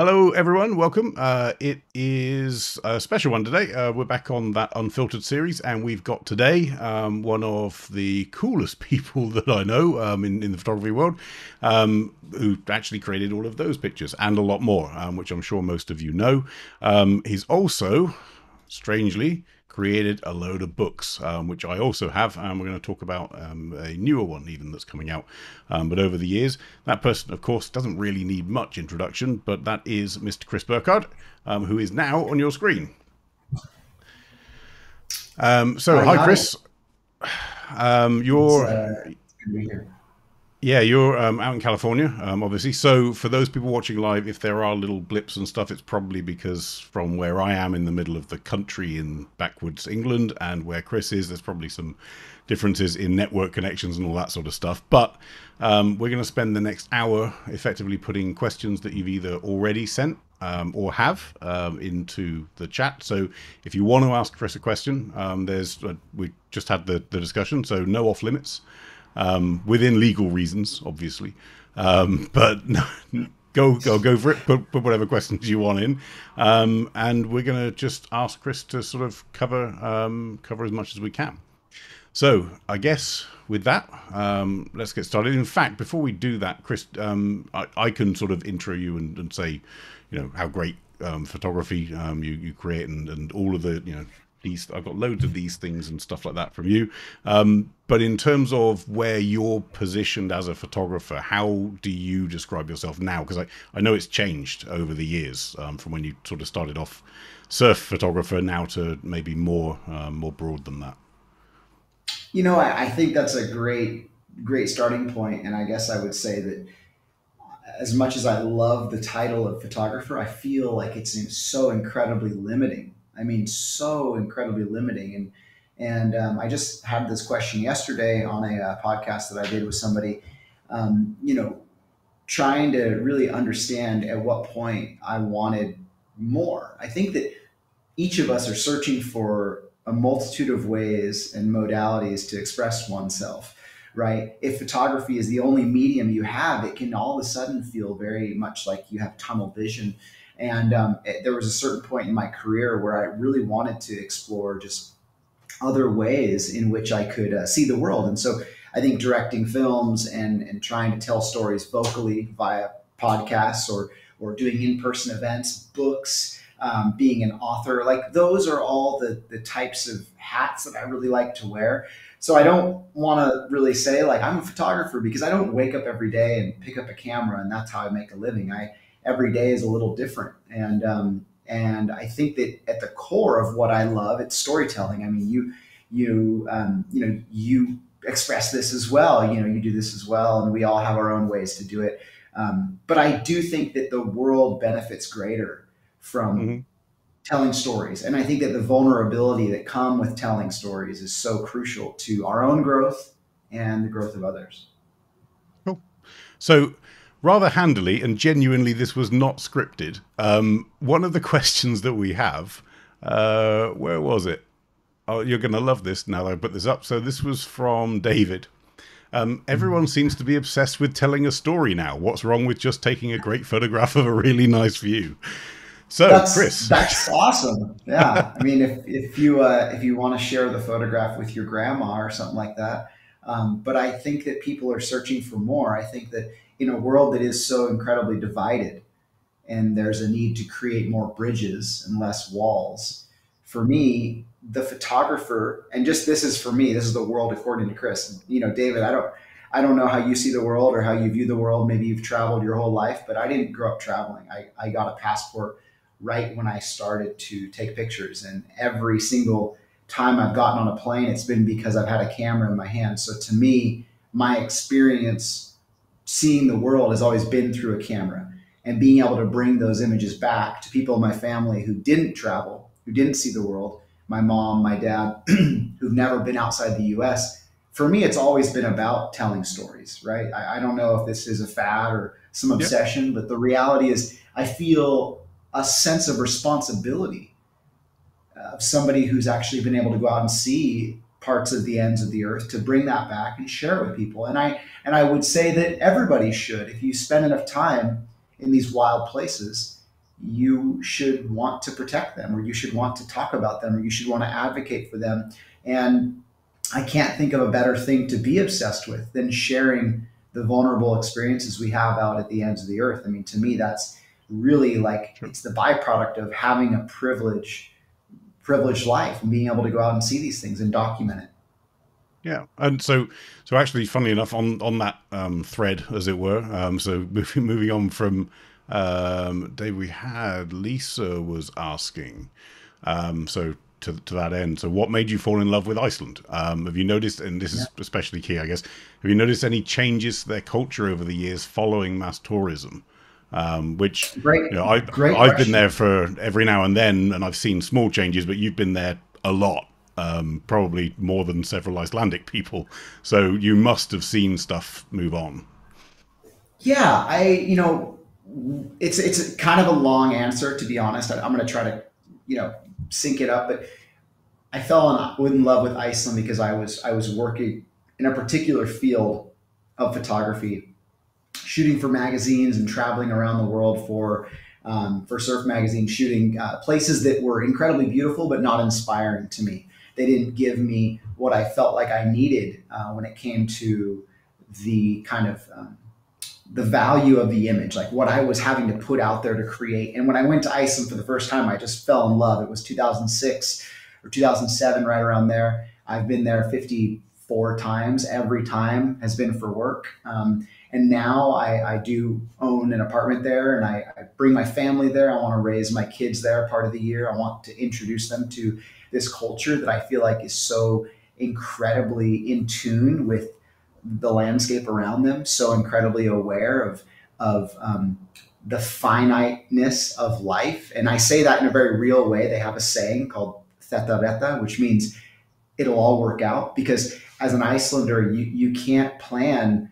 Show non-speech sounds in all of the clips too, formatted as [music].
Hello, everyone. Welcome. Uh, it is a special one today. Uh, we're back on that unfiltered series, and we've got today um, one of the coolest [laughs] people that I know um, in, in the photography world, um, who actually created all of those pictures and a lot more, um, which I'm sure most of you know. Um, he's also, strangely, created a load of books, um, which I also have, and we're going to talk about um, a newer one even that's coming out. Um, but over the years, that person, of course, doesn't really need much introduction, but that is Mr. Chris Burkard, um, who is now on your screen. Um, so, hi, hi Chris. [sighs] Um, you're. Uh, yeah, you're um, out in California, um, obviously. So, for those people watching live, if there are little blips and stuff, it's probably because from where I am in the middle of the country in backwoods England and where Chris is, there's probably some differences in network connections and all that sort of stuff. But um, we're going to spend the next hour effectively putting questions that you've either already sent um, or have um, into the chat. So if you want to ask Chris a question, um, there's uh, we just had the, the discussion, so no off limits um, within legal reasons, obviously. Um, but [laughs] go go go for it. Put, put whatever questions you want in, um, and we're going to just ask Chris to sort of cover um, cover as much as we can. So I guess with that, um, let's get started. In fact, before we do that, Chris, um, I, I, can sort of intro you and, and say, you know, how great photography you you create and, and all of the you know these I've got loads of these things and stuff like that from you. Um, but in terms of where you're positioned as a photographer, how do you describe yourself now? Because I, I know it's changed over the years um, from when you sort of started off surf photographer now to maybe more um, more broad than that. You know, I, I think that's a great great starting point, and I guess I would say that as much as I love the title of photographer, I feel like it's so incredibly limiting I mean, so incredibly limiting. And and um, I just had this question yesterday on a uh, podcast that I did with somebody. Um, you know, trying to really understand at what point I wanted more. I think that each of us are searching for a multitude of ways and modalities to express oneself right? If photography is the only medium you have, it can all of a sudden feel very much like you have tunnel vision and um, it, there was a certain point in my career where I really wanted to explore just other ways in which I could uh, see the world. And so I think directing films and, and trying to tell stories vocally via podcasts or, or doing in person events, books, um, being an author, like those are all the, the types of hats that I really like to wear. So I don't want to really say like I'm a photographer because I don't wake up every day and pick up a camera and that's how I make a living. I every day is a little different. And um, and I think that at the core of what I love, it's storytelling. I mean, you you um, you know you express this as well. You know, you do this as well, and we all have our own ways to do it. Um, but I do think that the world benefits greater from mm-hmm. telling stories, and I think that the vulnerability that come with telling stories is so crucial to our own growth and the growth of others. Cool. So rather handily and genuinely this was not scripted um, one of the [laughs] questions that we have uh, where was it? Oh you're going to love this now that i put this up. So this was from david. Um, everyone seems to be obsessed with telling a story now. What's wrong with just taking a great photograph of a really nice view? So that's, chris. that's [laughs] awesome. Yeah. [laughs] I mean if, if you uh, if you want to share the photograph with your grandma or something like that um, but i think that people are searching for more. I think that in a world that is so incredibly divided and there's a need to create more bridges and less walls for me the photographer and just this is for me this is the world according to chris. You know david i don't i don't know how you see the world or how you view the world. Maybe you've traveled your whole life but i didn't grow up traveling. I, I got a passport right when i started to take pictures and every single time i've gotten on a plane it's been because i've had a camera in my hand. So to me my experience seeing the world has always been through a camera and being able to bring those images back to people in my family who didn't travel, who didn't see the world, my mom, my dad, [clears throat] who've never been outside the US. For me, it's always been about telling stories, right? I, I don't know if this is a fad or some obsession, yep. but the reality is I feel a sense of responsibility of somebody who's actually been able to go out and see parts of the ends of the earth to bring that back and share it with people. And I and I would say that everybody should, if you spend enough time in these wild places, you should want to protect them or you should want to talk about them or you should want to advocate for them. And I can't think of a better thing to be obsessed with than sharing the vulnerable experiences we have out at the ends of the earth. I mean, to me, that's really like it's the byproduct of having a privilege, privileged life and being able to go out and see these things and document it. Yeah, and so so actually, funnily enough, on on that um, thread, as it were. Um, so [laughs] moving moving on from um, Dave, we had Lisa was asking. Um, so to, to that end. So, what made you fall in love with Iceland? Um, have you noticed, and this is especially key, I guess, have you noticed any changes to their culture over the years following mass tourism? Um, which great, you know, I, I've question. been there for every now and then, and I've seen small changes, but you've been there a lot, um, probably more than several Icelandic people. So you must have seen stuff move on. Yeah, I, you know, it's it's kind of a long answer to be honest. I'm going to try to, you know, sync it up. But I fell in, in love with Iceland because I was I was working in a particular field of photography, shooting for magazines and traveling around the world for um, for Surf Magazine, shooting uh, places that were incredibly beautiful but not inspiring to me. They didn't give me what I felt like I needed uh, when it came to the kind of um, the value of the image, like what I was having to put out there to create. And when I went to Iceland for the first time, I just fell in love. It was 2006 or 2007, right around there. I've been there 54 times. Every time has been for work. Um, and now I, I, do own an apartment there and I, I bring my family there. I want to raise my kids there part of the year. I want to introduce them to this culture that I feel like is so incredibly in tune with the landscape around them, so incredibly aware of of um, the finiteness of life. And I say that in a very real way. They have a saying called "Þetta reddast," which means it'll all work out. Because as an Icelander, you you can't plan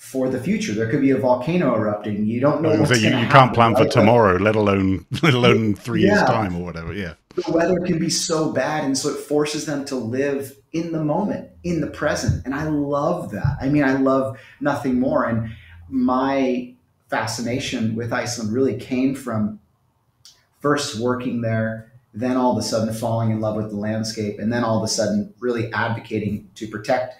for the future. There could be a volcano erupting. You don't know. So you, you can't plan right? for tomorrow, let alone [laughs] let alone three yeah. years time or whatever. Yeah. The weather can be so bad, and so it forces them to live in the moment, in the present. And I love that. I mean, I love nothing more. And my fascination with Iceland really came from first working there, then all of a sudden falling in love with the landscape, and then all of a sudden really advocating to protect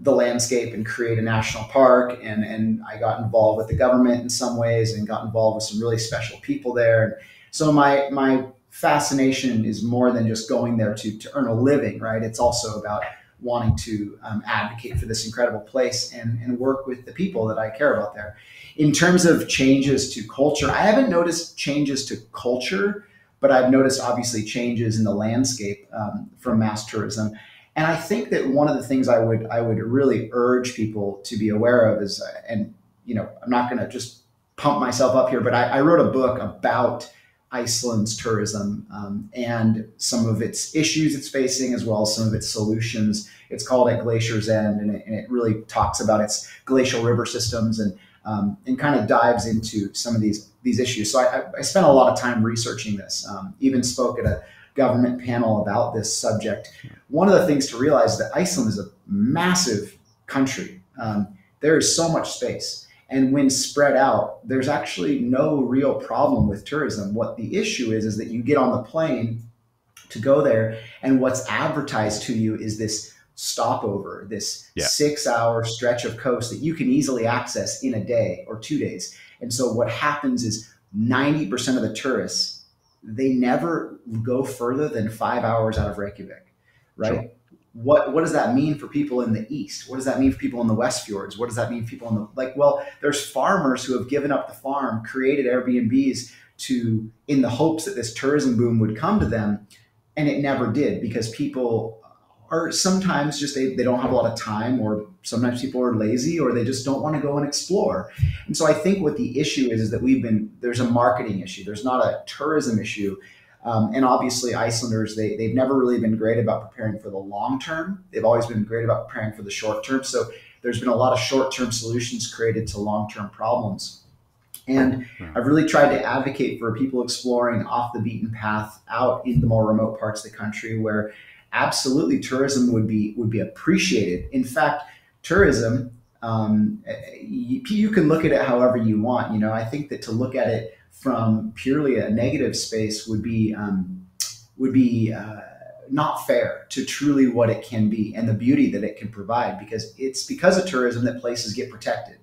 the landscape and create a national park. And, and I got involved with the government in some ways and got involved with some really special people there. And so my, my fascination is more than just going there to, to earn a living, right? It's also about wanting to um, advocate for this incredible place and, and work with the people that I care about there. In terms of changes to culture, I haven't noticed changes to culture, but I've noticed obviously changes in the landscape um, from mass tourism. And I think that one of the things I would I would really urge people to be aware of is, uh, and you know, I'm not going to just pump myself up here, but I, I wrote a book about Iceland's tourism um, and some of its issues it's facing, as well as some of its solutions. It's called At Glacier's End, and it, and it really talks about its glacial river systems and um, and kind of dives into some of these these issues. So I, I spent a lot of time researching this. Um, even spoke at a government panel about this subject. One of the things to realize is that Iceland is a massive country. Um, there is so much space. And when spread out, there's actually no real problem with tourism. What the issue is, is that you get on the plane to go there, and what's advertised to you is this stopover, this yeah. six hour stretch of coast that you can easily access in a day or two days. And so what happens is 90% of the tourists, they never go further than five hours out of Reykjavik, right? Sure. What what does that mean for people in the east? What does that mean for people in the west fjords? What does that mean for people in the like well there's farmers who have given up the farm created airbnbs to in the hopes that this tourism boom would come to them and it never did because people are sometimes just they, they don't have a lot of time or sometimes people are lazy or they just don't want to go and explore and so i think what the issue is is that we've been there's a marketing issue there's not a tourism issue um, and obviously, Icelanders, they, they've never really been great about preparing for the long term. They've always been great about preparing for the short term. So there's been a lot of short term solutions created to long term problems. And I've really tried to advocate for people exploring off the beaten path out in the more remote parts of the country where absolutely tourism would be would be appreciated. In fact, tourism um, you, you can look at it however you want. You know, I think that to look at it from purely a negative space would be um, would be uh, not fair to truly what it can be and the beauty that it can provide because it's because of tourism that places get protected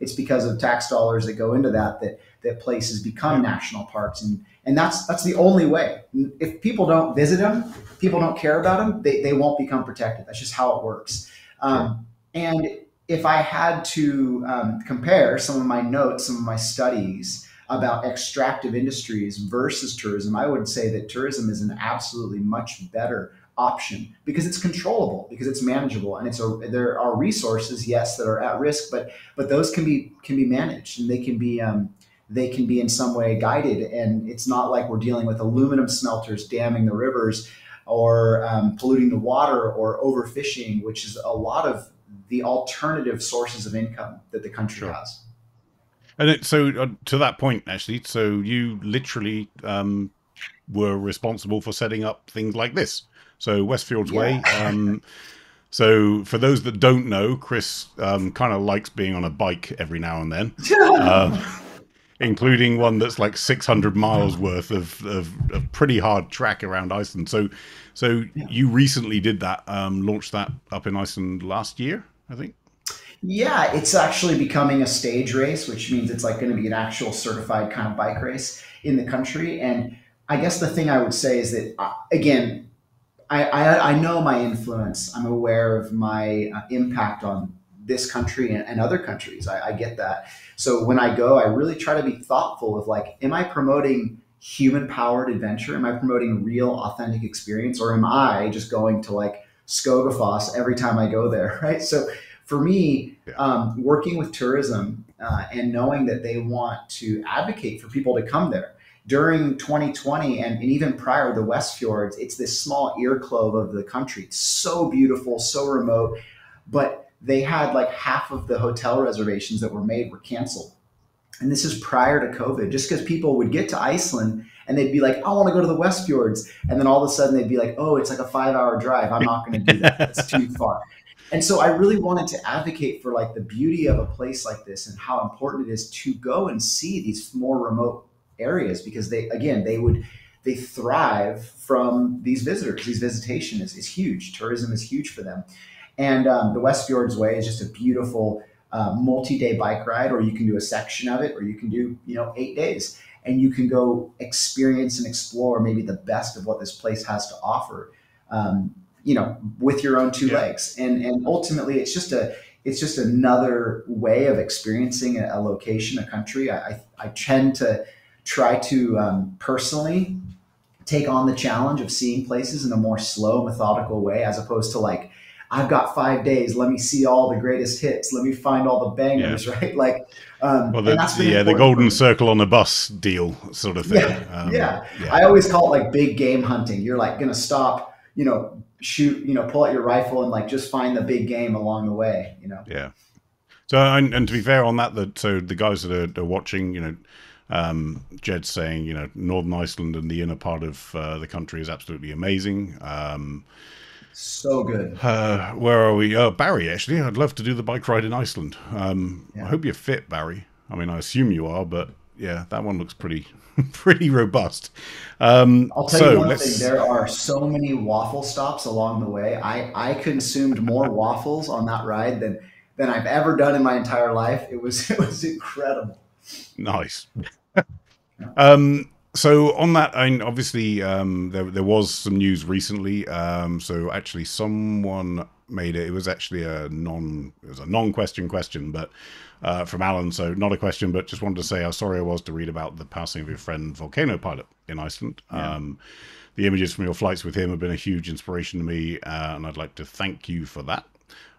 it's because of tax dollars that go into that that that places become national parks and and that's that's the only way. If people don't visit them people don't care about them they, they won't become protected. That's just how it works. Um, and if i had to um, compare some of my notes some of my studies about extractive industries versus tourism i would say that tourism is an absolutely much better option because it's controllable because it's manageable and it's a there are resources yes that are at risk but but those can be can be managed and they can be um, they can be in some way guided and it's not like we're dealing with aluminum smelters damming the rivers or um, polluting the water or overfishing which is a lot of the alternative sources of income that the country sure. has and it, so uh, to that point actually so you literally um, were responsible for setting up things like this so West Fjords yeah. Way. Um, [laughs] so for those that don't know, Chris um, kind of likes being on a bike every now and then, um, [laughs] including one that's like 600 miles worth of, of, of, pretty hard track around Iceland. So, so yeah. you recently did that, um, launched that up in Iceland last year, I think. Yeah, it's actually becoming a stage race, which means it's like going to be an actual certified kind of bike race in the country. And I guess the thing I would say is that, uh, again, I, I, I know my influence. I'm aware of my uh, impact on this country and, and other countries. I, I, get that. So when I go, I really try to be thoughtful of like, am I promoting human powered adventure? Am I promoting real authentic experience? Or am I just going to like Skogafoss every time I go there? [laughs] Right. So for me, yeah. um, working with tourism uh, and knowing that they want to advocate for people to come there during 2020 and, and even prior, the West Fjords, it's this small earclove of the country. It's so beautiful, so remote, but they had like half of the hotel reservations that were made were canceled. And this is prior to COVID, just because people would get to Iceland and they'd be like, I want to go to the West Fjords. And then all of a sudden they'd be like, oh, it's like a five hour drive. I'm not going to do that. It's too [laughs] far. And so I really wanted to advocate for like the beauty of a place like this and how important it is to go and see these more remote areas because they again they would they thrive from these visitors. These visitation is, is huge. Tourism is huge for them. And um, the West Fjords Way is just a beautiful uh, multi-day bike ride, or you can do a section of it, or you can do you know eight days, and you can go experience and explore maybe the best of what this place has to offer. Um, you know, with your own two yeah. legs, and and ultimately, it's just a it's just another way of experiencing a, a location, a country. I, I, I tend to try to um, personally take on the challenge of seeing places in a more slow, methodical way, as opposed to like, I've got five days. Let me see all the greatest hits. Let me find all the bangers, yeah. right? Like, um, well, the, yeah, the golden circle on a bus deal sort of thing. Yeah, um, yeah. yeah. I always call it like big game hunting. You're like going to stop, you know, shoot, you know, pull out your rifle and like just find the big game along the way, you know? Yeah. So, and, and to be fair on that, that so the guys that are, are watching, you know, um, Jed's saying, you know, Northern Iceland and the inner part of uh, the country is absolutely amazing. Um, so good. Uh, where are we? Uh, Barry, actually. I'd love to do the bike ride in Iceland. Um, yeah. I hope you're fit, Barry. I mean, I assume you are, but yeah, that one looks pretty [laughs] pretty robust. Um, I'll tell so you one thing: there are so many waffle stops along the way. I I consumed more waffles on that ride than than I've ever done in my entire life. It was [laughs] it was incredible. Nice. [laughs] um, so on that, I mean, obviously, um, there there was some news recently. Um, so actually, someone made it. It was actually a non it was a non question question, but uh, from Alan. So not a question, but just wanted to say how sorry I was to read about the passing of your friend volcano pilot in Iceland. Yeah. Um, the images from your flights with him have been a huge inspiration to me, uh, and I'd like to thank you for that.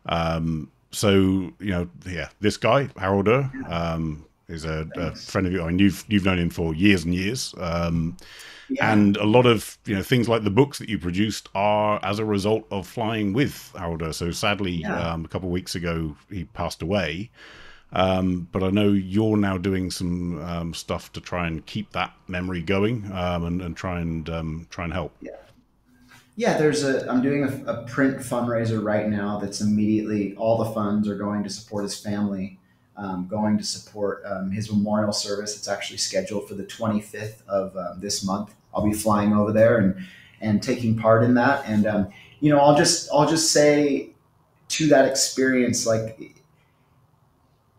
Um, so you know, yeah, this guy Haraldur, um, is a, a, friend of yours. I mean, you've you've known him for years and years. Um, yeah. And a lot of you know things like the books that you produced are as a result of flying with Haraldur. So sadly, yeah. um, a couple of weeks ago he passed away. Um, but I know you're now doing some um, stuff to try and keep that memory going um, and, and, try and um, try and help. Yeah. Yeah, there's a. I'm doing a, a print fundraiser right now. That's immediately all the funds are going to support his family um, going to support um, his memorial service. It's actually scheduled for the 25th of um, this month. I'll be flying over there and and taking part in that. And um, you know, I'll just I'll just say to that experience, like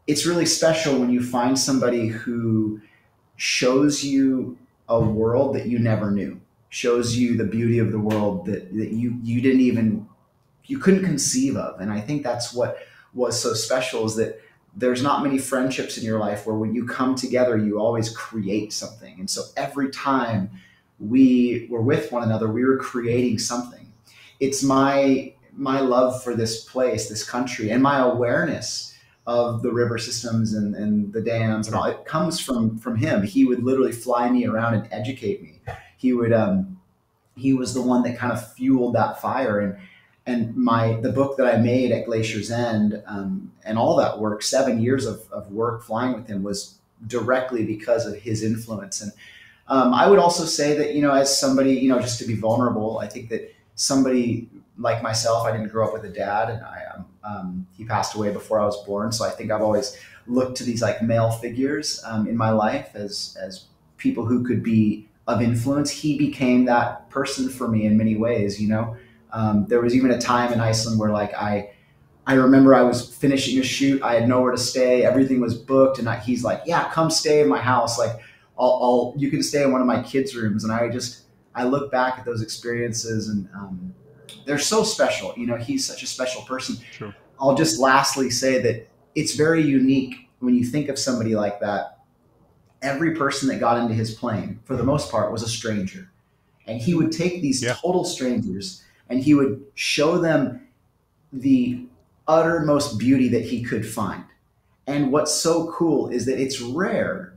it's really special when you find somebody who shows you a world that you never knew, shows you the beauty of the world that, that you you didn't even you couldn't conceive of. And I think that's what was so special is that there's not many friendships in your life where when you come together you always create something. And so every time we were with one another, we were creating something. It's my my love for this place, this country, and my awareness of the river systems and, and the dams and all it comes from from him. He would literally fly me around and educate me. He would um he was the one that kind of fueled that fire and and my the book that I made at Glacier's End um, and all that work, seven years of, of work flying with him was directly because of his influence. And um, I would also say that, you know, as somebody, you know, just to be vulnerable, I think that somebody like myself, I didn't grow up with a dad and I, um, um, he passed away before I was born. So I think I've always looked to these like male figures um, in my life as, as people who could be of influence. He became that person for me in many ways, you know? Um, there was even a time in Iceland where like I, I remember I was finishing a shoot. I had nowhere to stay. Everything was booked, and I, he's like, "Yeah, come stay in my house. Like, I'll, I'll, you can stay in one of my kids' rooms." And I just, I look back at those experiences, and um, they're so special. You know, he's such a special person. Sure. I'll just lastly say that it's very unique when you think of somebody like that. Every person that got into his plane, for the most part, was a stranger, and he would take these yeah. total strangers and he would show them the uttermost beauty that he could find. And what's so cool is that it's rare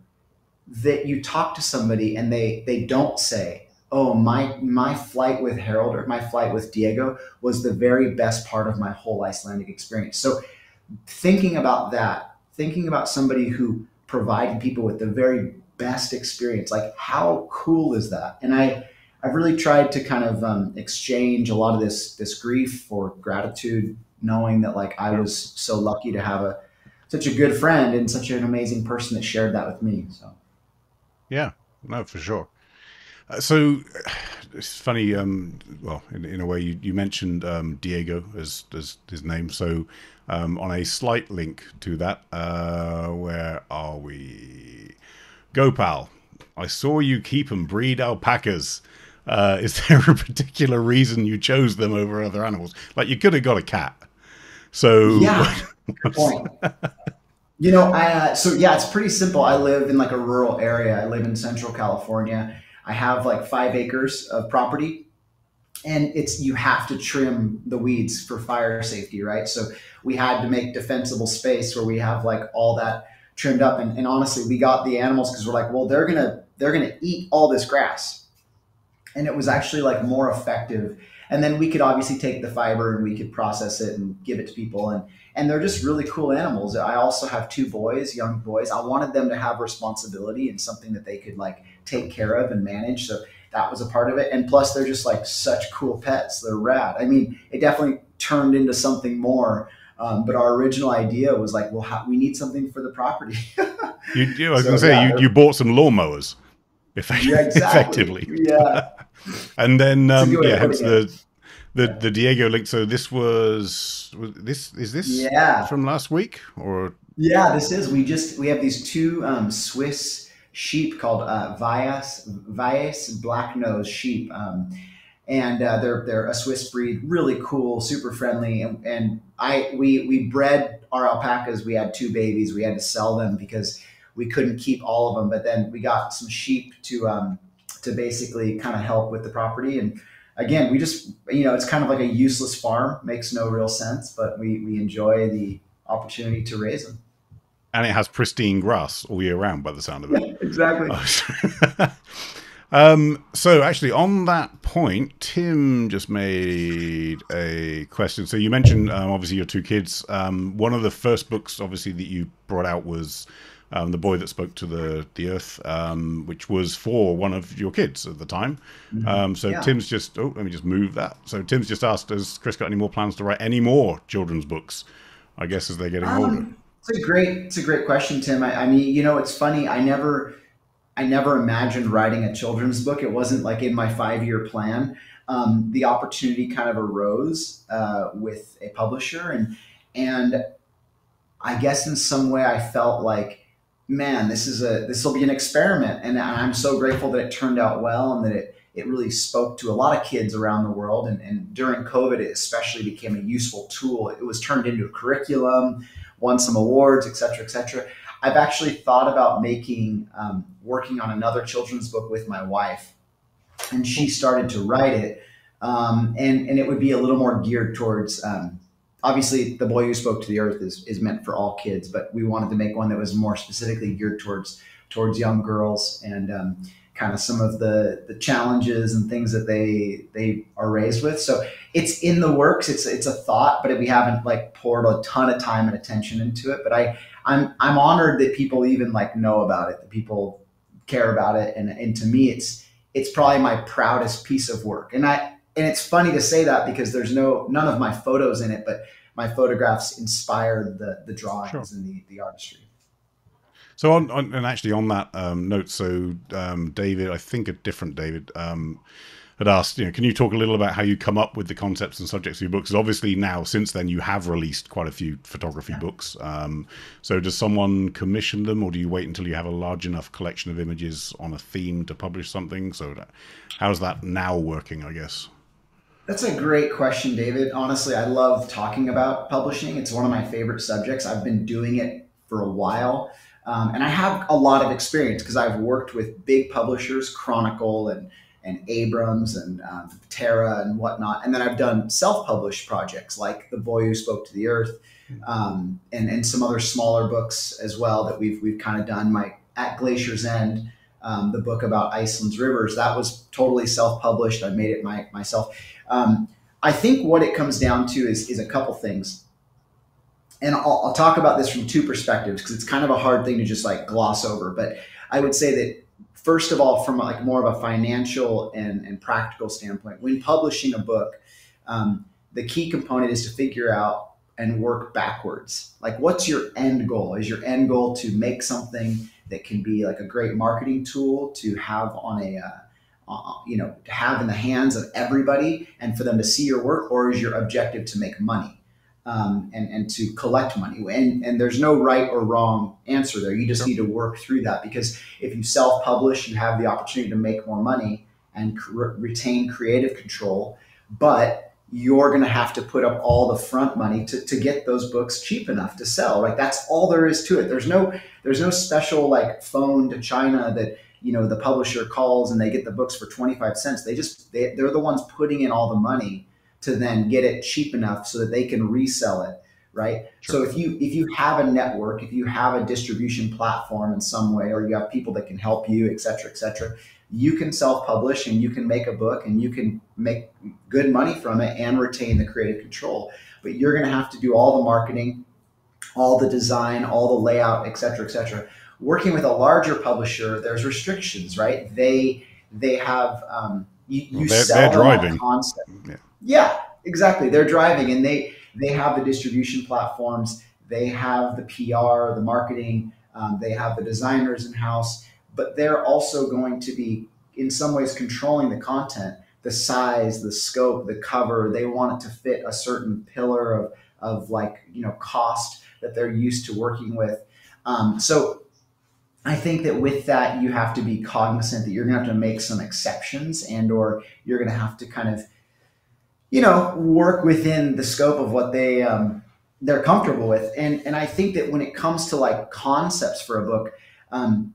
that you talk to somebody and they they don't say, "Oh, my my flight with Harold or my flight with Diego was the very best part of my whole Icelandic experience." So, thinking about that, thinking about somebody who provided people with the very best experience, like how cool is that? And I I've really tried to kind of um, exchange a lot of this this grief for gratitude, knowing that like I was so lucky to have a such a good friend and such an amazing person that shared that with me. So, yeah, no, for sure. Uh, so it's funny. Um, well, in, in, a way, you, you mentioned um, Diego as, as his name. So, um, on a slight link to that, uh, where are we? Gopal, I saw you keep and breed alpacas. Uh, is [laughs] there a particular reason you chose them over other animals? Like you could have got a cat. So yeah, [laughs] point. you know, I, uh, so yeah, it's pretty simple. I live in like a rural area. I live in Central California. I have like five acres of property, and it's you have to trim the weeds for fire safety, right? So we had to make defensible space where we have like all that trimmed up. And, and honestly, we got the animals because we're like, well, they're gonna they're gonna eat all this grass and it was actually like more effective. And then we could obviously take the fiber and we could process it and give it to people. And and they're just really cool animals. I also have two boys young boys. I wanted them to have responsibility and something that they could like take care of and manage. So that was a part of it. And plus they're just like such cool pets. They're rad. I mean it definitely turned into something more um, but our original idea was like well how, we need something for the property. You, you, i was [laughs] so, gonna say yeah, you, you bought some lawnmowers effectively. Yeah, exactly. effectively. Yeah. And then um, yeah, hence the the the Diego link. So this was, was this is this yeah from last week or yeah this is we just we have these two um, Swiss sheep called uh, Valais Valais black nose sheep. Um, and uh, they're they're a Swiss breed, really cool, super friendly. And, and I we we bred our alpacas. We had two babies. We had to sell them because we couldn't keep all of them, but then we got some sheep to um, to basically kind of help with the property. And again, we just you know it's kind of like a useless farm, makes no real sense, but we we enjoy the opportunity to raise them. And it has pristine grass all year round, by the sound of it. Yeah, [laughs] exactly. Oh, [laughs] um, so actually, on that point, Tim just made a question. So you mentioned um, obviously your two kids. Um, one of the first books, obviously, that you brought out was um, the boy that spoke to the the earth, um, which was for one of your kids at the time. Mm-hmm. Um, so yeah. Tim's just oh, let me just move that. So Tim's just asked, has Chris got any more plans to write any more children's books? I guess as they're getting older. Um, It's a great, it's a great question, Tim. I, I mean, you know, it's funny. I never, I never imagined writing a children's book. It wasn't like in my five-year plan. Um, the opportunity kind of arose uh, with a publisher, and and I guess in some way I felt like, man, this is a this will be an experiment, and I'm so grateful that it turned out well and that it it really spoke to a lot of kids around the world. And, and during COVID, it especially became a useful tool. It was turned into a curriculum, won some awards, et cetera, et cetera. I've actually thought about making, um, working on another children's book with my wife, and she started to write it. Um, and, and it would be a little more geared towards, um, obviously, The Boy Who Spoke to the Earth is, is meant for all kids, but we wanted to make one that was more specifically geared towards, towards young girls. And, um, kind of some of the the challenges and things that they they are raised with. So it's in the works. It's it's a thought, but we haven't like poured a ton of time and attention into it. But I I'm I'm honored that people even like know about it. That people care about it, and and to me, it's it's probably my proudest piece of work. And I and it's funny to say that because there's no none of my photos in it, but my photographs inspired the the drawings sure. and the the artistry. So on, on, and actually on that um, note, so um, David, I think a different David um, had asked, you know, can you talk a little about how you come up with the concepts and subjects of your books? obviously now, since then, you have released quite a few photography yeah. books. Um, so does someone commission them, or do you wait until you have a large enough collection of images on a theme to publish something? So that, how's that now working? I guess. That's a great question, David. Honestly, I love talking about publishing. It's one of my favorite subjects. I've been doing it for a while. Um, and I have a lot of experience because I've worked with big publishers, Chronicle and and Abrams and um, Terra and whatnot. And then I've done self-published projects like The Boy Who Spoke to the Earth um, and, and some other smaller books as well that we've, we've kind of done. My At Glacier's End, um, the book about Iceland's rivers, that was totally self-published. I made it my, myself. Um, I think what it comes down to is, is a couple things and I'll, I'll talk about this from two perspectives because it's kind of a hard thing to just like gloss over. But I would say that first of all, from like more of a financial and, and practical standpoint, when publishing a book, um, the key component is to figure out and work backwards. Like, what's your end goal? Is your end goal to make something that can be like a great marketing tool to have on a uh, uh, you know, to have in the hands of everybody and for them to see your work, or is your objective to make money? um, and, and to collect money. And, and there's no right or wrong answer there. You just need to work through that because if you self publish, you have the opportunity to make more money and retain creative control. But you're going to have to put up all the front money to, to get those books cheap enough to sell. Right? That's all there is to it. There's no there's no special like phone to China that you know the publisher calls and they get the books for 25 cents. They just they, they're the ones putting in all the money to then get it cheap enough so that they can resell it right sure. so if you if you have a network if you have a distribution platform in some way or you have people that can help you et cetera et cetera you can self-publish and you can make a book and you can make good money from it and retain the creative control but you're going to have to do all the marketing all the design all the layout et cetera et cetera working with a larger publisher there's restrictions right they they have um, you, you well, they're, sell they're driving concept yeah yeah, exactly. They're driving and they they have the distribution platforms, they have the PR, the marketing, um, they have the designers in house, but they're also going to be in some ways controlling the content, the size, the scope, the cover. They want it to fit a certain pillar of of like you know cost that they're used to working with. Um, so I think that with that, you have to be cognizant that you're going to have to make some exceptions, and or you're going to have to kind of you know, work within the scope of what they um, they're comfortable with. And and I think that when it comes to like concepts for a book, um,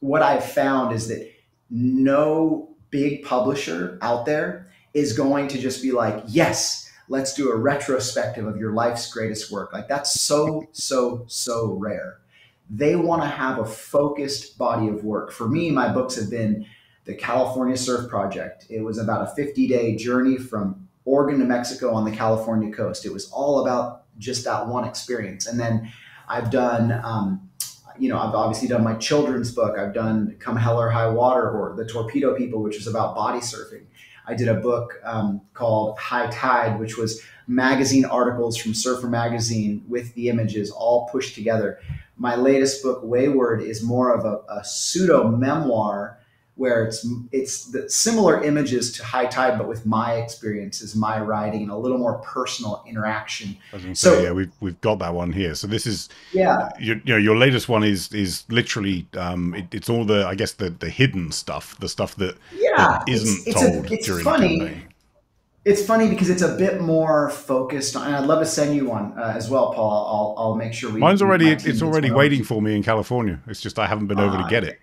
what I've found is that no big publisher out there is going to just be like, yes, let's do a retrospective of your life's greatest work. Like that's so so so rare. They want to have a focused body of work. For me, my books have been the California Surf Project. It was about a 50 day journey from Oregon to Mexico on the California coast. It was all about just that one experience. And then I've done, um, you know, I've obviously done my children's book. I've done Come Hell or High Water or The Torpedo People, which is about body surfing. I did a book um, called High Tide, which was magazine articles from Surfer Magazine with the images all pushed together. My latest book, Wayward, is more of a, a pseudo memoir where it's it's the similar images to High Tide, but with my experiences, my writing, and a little more personal interaction. so say, yeah, we've we've got that one here. So this is yeah, your, you know, your latest one is is literally um, it, it's all the I guess the the hidden stuff, the stuff that yeah that isn't it's, told a, it's during funny. It's funny because it's a bit more focused on, and I'd love to send you one uh, as well, Paul. I'll, I'll make sure we. Mine's already it's already waiting for me in California. It's just I haven't been over to ah, get it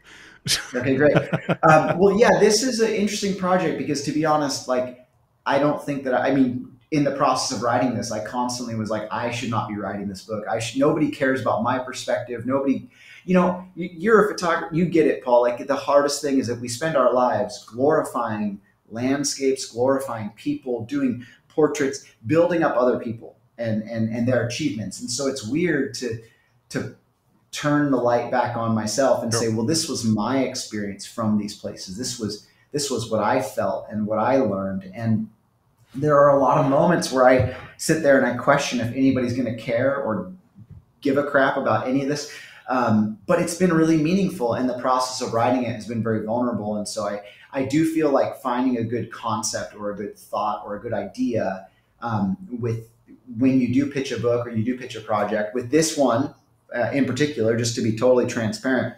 okay, great. Um, well, yeah, this is an interesting project because, to be honest, like I don't think that I, I, mean, in the process of writing this, I constantly was like, I should not be writing this book. I should. Nobody cares about my perspective. Nobody, you know, you're a photographer. You get it, Paul. Like the hardest thing is that we spend our lives glorifying landscapes, glorifying people, doing portraits, building up other people and and and their achievements. And so it's weird to to turn the light back on myself and say, well, this was my experience from these places. This was this was what I felt and what I learned. And there are a lot of moments where I sit there and I question if anybody's going to care or give a crap about any of this. Um, but it's been really meaningful, and the process of writing it has been very vulnerable. And so I I do feel like finding a good concept or a good thought or a good idea um, with when you do pitch a book or you do pitch a project. With this one, uh, in particular, just to be totally transparent,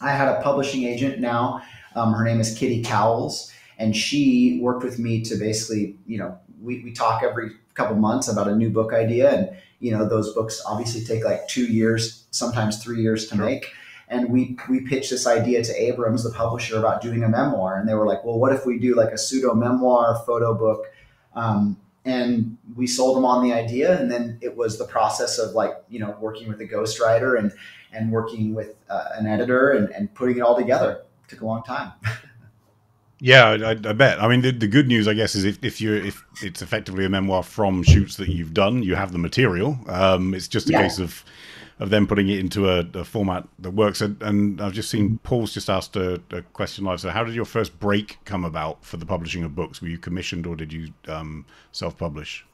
I had a publishing agent now. Um, her name is Kitty Cowles, and she worked with me to basically, you know, we, we talk every couple months about a new book idea. And, you know, those books obviously take like two years, sometimes three years to sure. make. And we, we pitched this idea to Abrams, the publisher, about doing a memoir. And they were like, well, what if we do like a pseudo memoir photo book? Um, and we sold them on the idea and then it was the process of like you know working with a ghostwriter and and working with uh, an editor and, and putting it all together it took a long time [laughs] yeah I, I, bet i mean the, the good news i guess is if, if you if it's effectively a memoir from shoots that you've done you have the material um, it's just a yeah. case of of them putting it into a, a format that works. And, and, I've just seen Paul's just asked a, a, question live. So, how did your first break come about for the publishing of books? Were you commissioned or did you um, self publish?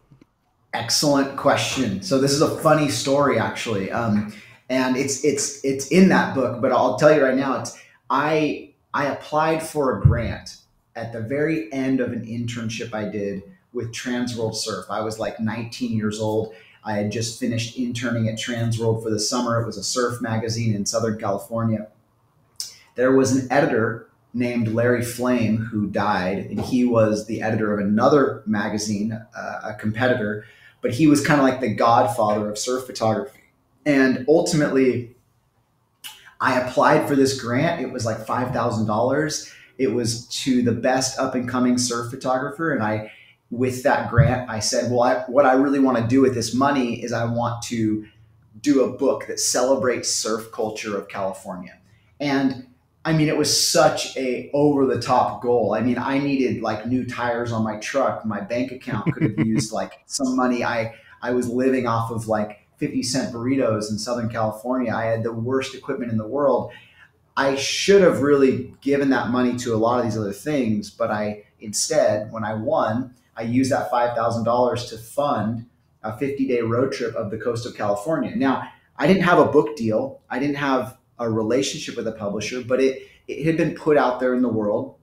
Excellent question. So, this is a funny story, actually. Um, and it's it's it's in that book, but I'll tell you right now, it's I I applied for a grant at the very end of an internship I did with Transworld Surf. I was like 19 years old I had just finished interning at Transworld for the summer. It was a surf magazine in Southern California. There was an editor named Larry Flame who died, and he was the editor of another magazine, uh, a competitor, but he was kind of like the godfather of surf photography. And ultimately, I applied for this grant. It was like $5,000. It was to the best up and coming surf photographer. And I with that grant, I said, well, I, what I really want to do with this money is I want to do a book that celebrates surf culture of California. And I mean, it was such a over the top goal. I mean, I needed like new tires on my truck. My bank account could have [laughs] used like some money. I, I was living off of like 50 cent burritos in Southern California. I had the worst equipment in the world. I should have really given that money to a lot of these other things, but I instead, when I won, I used that $5,000 to fund a 50 day road trip of the coast of California. Now, I didn't have a book deal, I didn't have a relationship with a publisher, but it, it had been put out there in the world.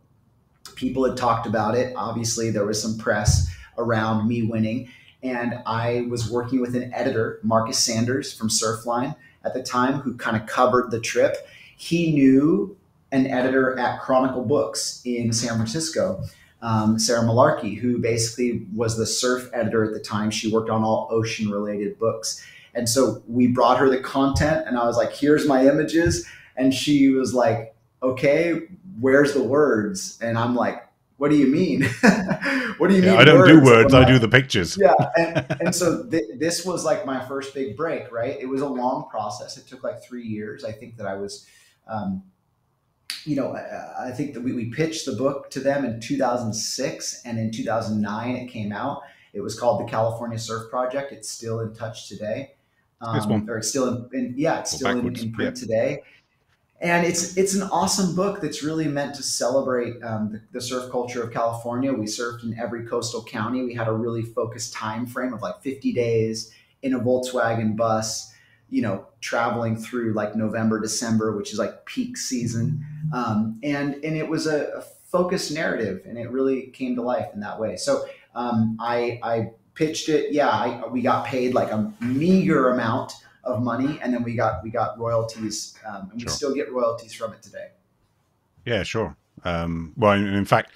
People had talked about it. Obviously, there was some press around me winning. And I was working with an editor, Marcus Sanders from Surfline at the time, who kind of covered the trip. He knew an editor at Chronicle Books in San Francisco um, Sarah Malarkey, who basically was the surf editor at the time. She worked on all ocean related books. And so we brought her the content, and I was like, here's my images. And she was like, okay, where's the words? And I'm like, what do you mean? [laughs] what do you yeah, mean? I don't words? do words, I do the pictures. yeah. And, and so th- this was like my first big break, right? It was a long process. It took like three years. I think that I was um, you know, I, I think that we, we pitched the book to them in 2006, and in 2009 it came out. It was called the California Surf Project. It's still in touch today. Um, or it's still in, in yeah, it's still in, in, print yeah. today. and it's it's an awesome book that's really meant to celebrate um, the, the, surf culture of California. We surfed in every coastal county. We had a really focused time frame of like 50 days in a Volkswagen bus, you know, traveling through like November, December, which is like peak season, um, and and it was a, a, focused narrative, and it really came to life in that way. So um, I I pitched it. Yeah, I, we got paid like a meager amount of money, and then we got we got royalties, um, and sure. we still get royalties from it today. Yeah, sure. Um, well, in fact,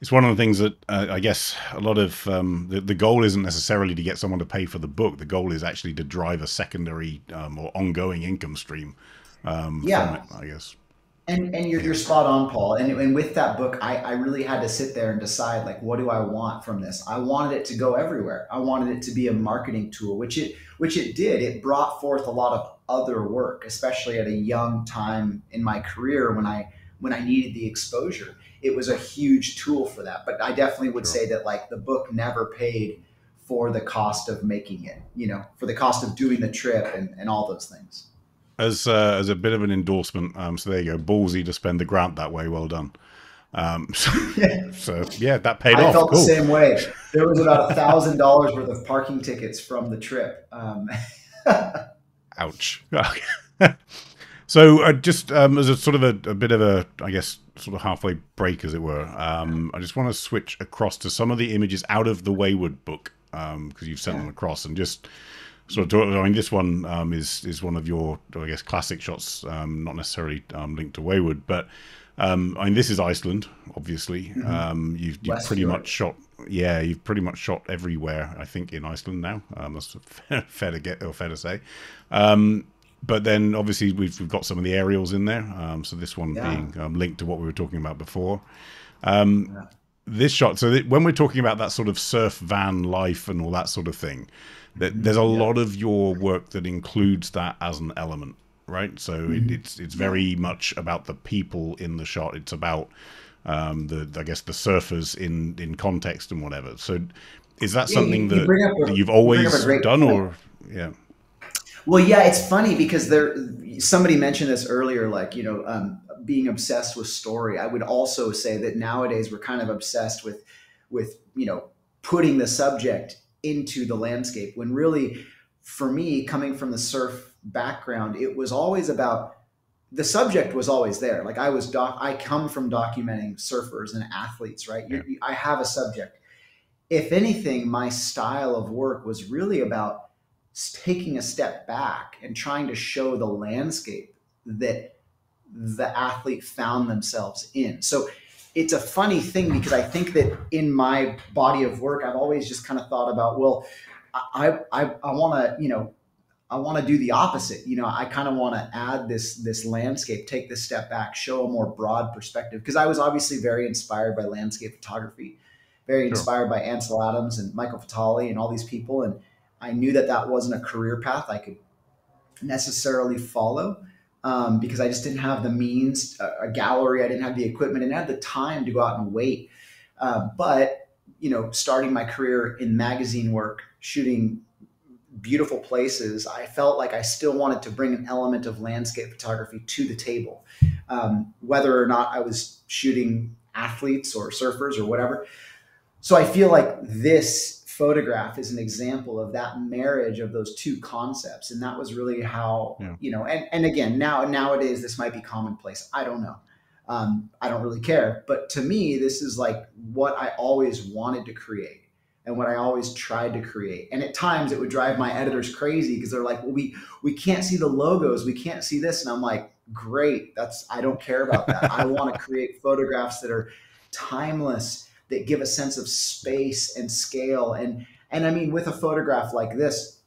it's one of the things that uh, I guess a lot of um, the, the goal isn't necessarily to get someone to pay for the book. The goal is actually to drive a secondary um, or ongoing income stream. Um, yeah, it, I guess. And and you're, you're spot on, Paul. And, and with that book, I, I really had to sit there and decide like, what do I want from this? I wanted it to go everywhere. I wanted it to be a marketing tool, which it which it did. It brought forth a lot of other work, especially at a young time in my career when I when I needed the exposure. It was a huge tool for that. But I definitely would sure. say that like the book never paid for the cost of making it, you know, for the cost of doing the trip and, and all those things as uh, as a bit of an endorsement. Um, so there you go, ballsy to spend the grant that way. Well done. Um, [laughs] so, yeah. so yeah, that paid I off. I felt cool. the same way. There was about a thousand dollars worth of parking tickets from the trip. Um, [laughs] Ouch. [laughs] so uh, just um, as a sort of a, a, bit of a, I guess, sort of halfway break, as it were. Um, I just want to switch across to some of the images out of the Wayward book because um, you've sent yeah. them across and just sort of I mean, this one um, is is one of your, I guess, classic shots, um, not necessarily um, linked to Wayward, but um, I mean, this is Iceland, obviously. Mm-hmm. Um, you've, you've pretty much shot, yeah, you've pretty much shot everywhere, I think, in Iceland now. Um, that's [laughs] fair, fair to get or fair to say. but then, obviously, we've, we've got some of the aerials in there. so this one yeah. being linked to what we were talking about before. Yeah. This shot, so that when we're talking about that sort of surf van life and all that sort of thing, there's a yeah. lot of your work that includes that as an element, right? So mm-hmm. it, it's it's very much about the people in the shot. It's about um, the I guess the surfers in in context and whatever. So is that something you, you that, a, that, you've always done, point. or yeah? Well, yeah, it's funny because there somebody mentioned this earlier, like you know, um, being obsessed with story. I would also say that nowadays we're kind of obsessed with with you know putting the subject into the landscape when really for me coming from the surf background it was always about the subject was always there. Like i was doc i come from documenting surfers and athletes right? Yeah. i have a subject. If anything my style of work was really about taking a step back and trying to show the landscape that the athlete found themselves in. So it's a funny thing because I think that in my body of work, I've always just kind of thought about, well, I I, I want to you know I want to do the opposite. You know, I kind of want to add this this landscape, take this step back, show a more broad perspective because I was obviously very inspired by landscape photography, very sure. inspired by Ansel Adams and Michael Fatali and all these people, and I knew that that wasn't a career path I could necessarily follow um, because I just didn't have the means, a, a, gallery, I didn't have the equipment, and I had the time to go out and wait. Uh, but you know, starting my career in magazine work, shooting beautiful places, I felt like I still wanted to bring an element of landscape photography to the table, um, whether or not I was shooting athletes or surfers or whatever. So I feel like this photograph is an example of that marriage of those two concepts. And that was really how yeah. you know and, and again now nowadays this might be commonplace. I don't know. Um, i don't really care. But to me this is like what i always wanted to create and what i always tried to create. And at times it would drive my editors crazy because they're like well we we can't see the logos. We can't see this. And i'm like great. That's i don't care about that. I want to [laughs] create photographs that are timeless that give a sense of space and scale. And and I mean, with a photograph like this,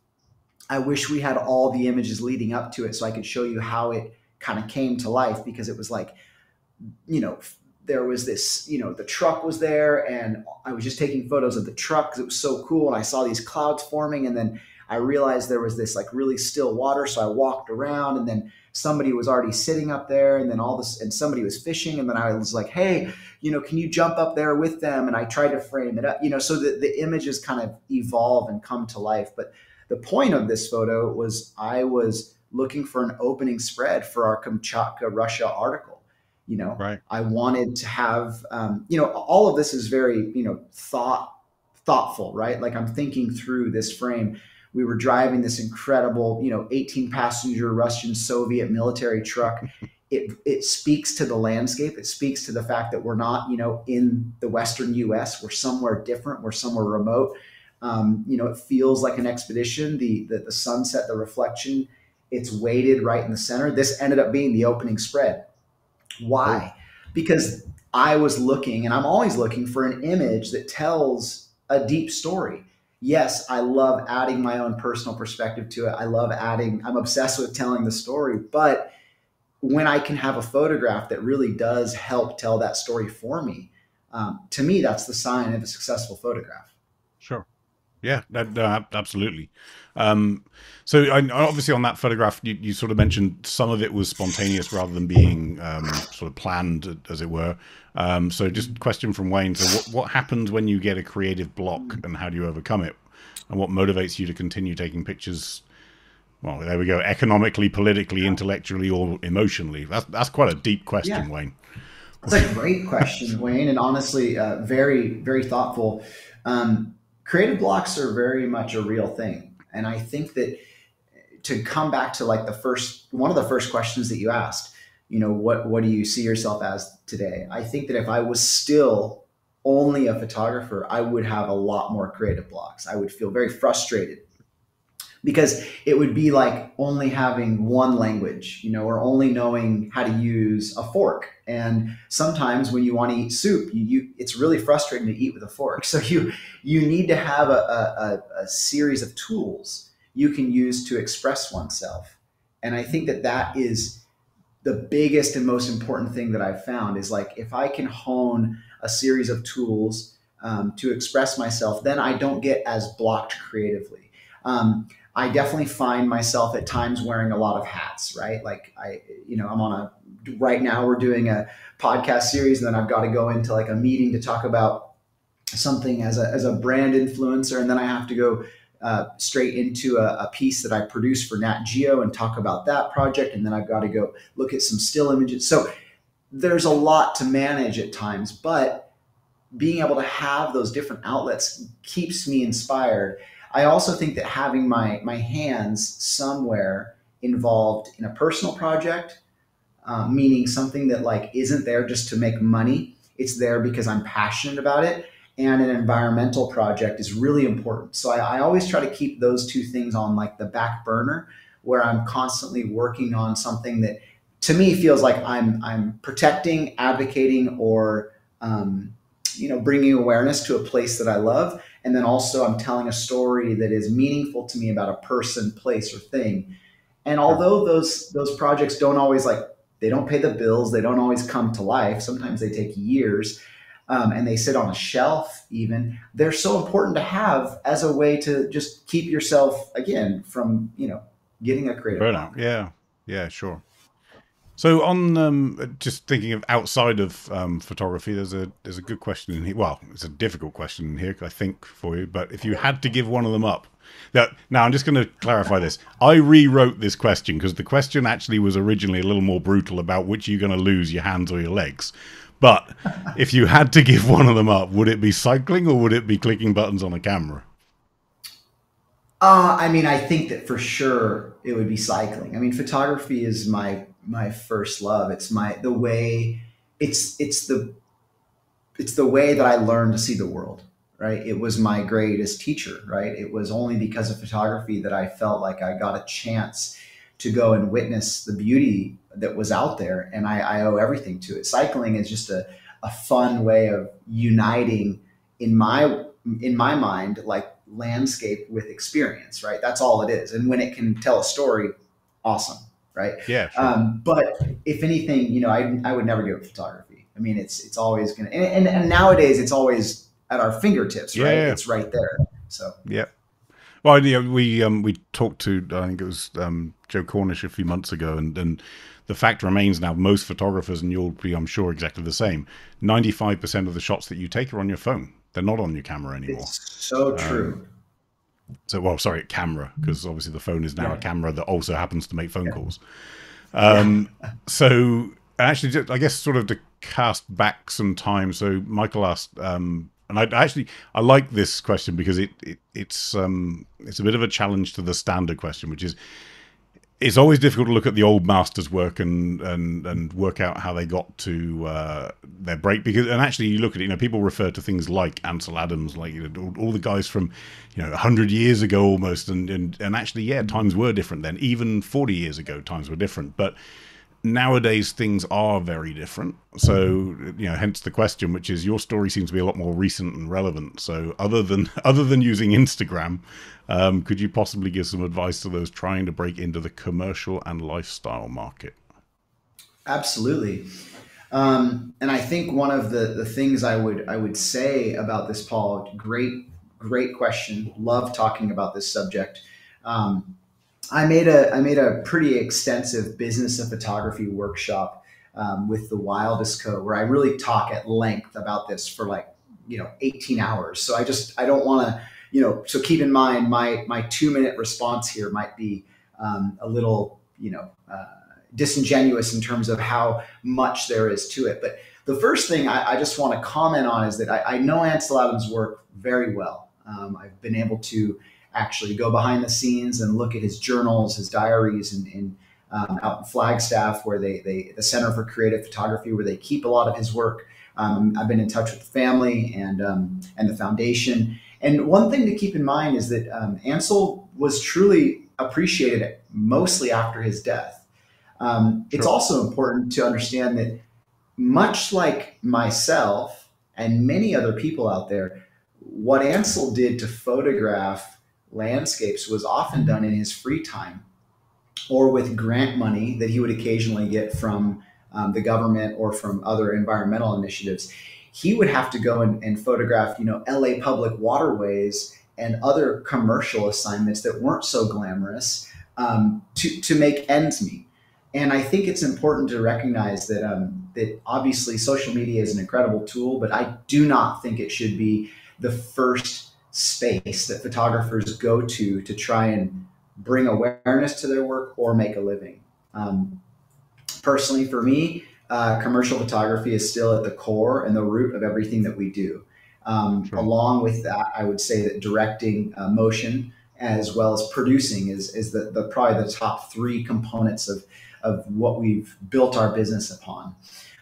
I wish we had all the images leading up to it so I could show you how it kind of came to life because it was like, you know, there was this, you know, the truck was there and I was just taking photos of the truck because it was so cool. And I saw these clouds forming and then I realized there was this like really still water. So I walked around and then somebody was already sitting up there and then all this and somebody was fishing and then i was like hey you know can you jump up there with them and i tried to frame it up you know so that the images kind of evolve and come to life but the point of this photo was i was looking for an opening spread for our Kamchatka, Russia article. You know, right. I wanted to have, um, you know, all of this is very, you know, thought thoughtful, right? Like I'm thinking through this frame. We were driving this incredible, you know, 18 passenger Russian Soviet military truck. It, it speaks to the landscape. It speaks to the fact that we're not, you know, in the Western U.S. We're somewhere different. We're somewhere remote. Um, you know, it feels like an expedition. The, the the sunset, the reflection, it's weighted right in the center. This ended up being the opening spread. Why? Because I was looking, and I'm always looking for an image that tells a deep story. Yes, I love adding my own personal perspective to it. I love adding. I'm obsessed with telling the story, but when I can have a photograph that really does help tell that story for me, um, to me, that's the sign of a successful photograph. Yeah, that, uh, absolutely. Um, so I, obviously on that photograph, you, you, sort of mentioned some of it was spontaneous rather than being um, sort of planned, as it were. Um, so just question from Wayne. So what, what happens when you get a creative block and how do you overcome it? And what motivates you to continue taking pictures? Well, there we go. Economically, politically, intellectually, or emotionally. That's, that's quite a deep question, yeah. Wayne. It's a great question, Wayne, and honestly, uh, very, very thoughtful. Um, creative blocks are very much a real thing. And I think that to come back to like the first one of the first questions that you asked, you know, what what do you see yourself as today? I think that if I was still only a photographer, I would have a lot more creative blocks. I would feel very frustrated because it would be like only having one language, you know, or only knowing how to use a fork. And sometimes when you want to eat soup, you, you it's really frustrating to eat with a fork. [laughs] So you you need to have a, a, a series of tools you can use to express oneself. And I think that that is the biggest and most important thing that I've found is like if I can hone a series of tools um, to express myself, then I don't get as blocked creatively. Um, I definitely find myself at times wearing a lot of hats, right? Like I, you know, I'm on a, right now we're doing a podcast series and then I've got to go into like a meeting to talk about something as a, as a brand influencer. And then I have to go uh, straight into a, a, piece that I produce for Nat Geo and talk about that project. And then I've got to go look at some still images. So there's a lot to manage at times, but being able to have those different outlets keeps me inspired I also think that having my my hands somewhere involved in a personal project, uh, meaning something that like isn't there just to make money, it's there because I'm passionate about it, and an environmental project is really important. So I, I always try to keep those two things on like the back burner, where I'm constantly working on something that to me feels like I'm I'm protecting, advocating, or um, you know bringing awareness to a place that I love and then also I'm telling a story that is meaningful to me about a person, place, or thing. And although those those projects don't always like they don't pay the bills, they don't always come to life. Sometimes they take years, um, and they sit on a shelf. Even they're so important to have as a way to just keep yourself again from you know getting a creative burnout. Yeah, yeah, sure. So on um, just thinking of outside of um, photography, there's a there's a good question in here. Well, it's a difficult question in here, I think, for you. But if you had to give one of them up, that now I'm just going to clarify this. I rewrote this question because the question actually was originally a little more brutal about which you're going to lose, your hands or your legs. But if you had to give one of them up, would it be cycling or would it be clicking buttons on a camera? Uh, I mean, I think that for sure it would be cycling. I mean, photography is my my first love. It's my the way it's it's the it's the way that I learned to see the world. Right. It was my greatest teacher. Right. It was only because of photography that I felt like I got a chance to go and witness the beauty that was out there, and I, I owe everything to it. Cycling is just a, a fun way of uniting in my in my mind like landscape with experience right that's all it is and when it can tell a story awesome right? Yeah. Sure. Um, but if anything, you know, I, I would never give it photography. I mean, it's it's always gonna and, and, and nowadays it's always at our fingertips, right? Yeah. It's right there. So yeah. Well, yeah, we um, we talked to I think it was um, Joe Cornish a few months ago, and and the fact remains now most photographers, and you'll be I'm sure exactly the same. Ninety five percent of the shots that you take are on your phone. They're not on your camera anymore. It's so true. Um, so well, sorry, camera because obviously the phone is now yeah. a camera that also happens to make phone yeah. calls. Um, yeah. so actually, just, I guess sort of to cast back some time. So Michael asked, um, and I actually I like this question because it, it it's um it's a bit of a challenge to the standard question, which is it's always difficult to look at the old masters' work and and and work out how they got to uh, their break because and actually you look at it, you know, people refer to things like Ansel Adams, like you know, all, all the guys from you know hundred years ago almost, and, and and actually, yeah, times were different then. Even forty years ago, times were different, but nowadays things are very different. So, you know, hence the question, which is your story seems to be a lot more recent and relevant. So, other than [laughs] other than using Instagram, um, could you possibly give some advice to those trying to break into the commercial and lifestyle market? Absolutely. Um, and I think one of the, the things I would I would say about this, Paul, great great question. Love talking about this subject. Um, I made a I made a pretty extensive business of photography workshop um, with the Wildist Co, where I really talk at length about this for like you know 18 hours. So I just I don't want to you know so keep in mind my my two minute response here might be um, a little you know uh, disingenuous in terms of how much there is to it. But the first thing I, I just want to comment on is that I, I know Ansel Adams' work very well. Um, I've been able to actually go behind the scenes and look at his journals, his diaries, and, and um, out in Flagstaff, where they, they the Center for Creative Photography, where they keep a lot of his work. Um, I've been in touch with the family and um, and the foundation. And one thing to keep in mind is that um, Ansel was truly appreciated mostly after his death. Um, sure. It's also important to understand that, much like myself and many other people out there, what Ansel did to photograph landscapes was often done in his free time or with grant money that he would occasionally get from um, the government or from other environmental initiatives. He would have to go and, and photograph, you know, LA public waterways and other commercial assignments that weren't so glamorous um, to, to make ends meet. And I think it's important to recognize that um, that obviously social media is an incredible tool, but I do not think it should be the first space that photographers go to to try and bring awareness to their work or make a living. Um, personally, for me, uh, commercial photography is still at the core and the root of everything that we do. Um, sure. Along with that, I would say that directing uh, motion as well as producing is, is the, the probably the top three components of, of what we've built our business upon.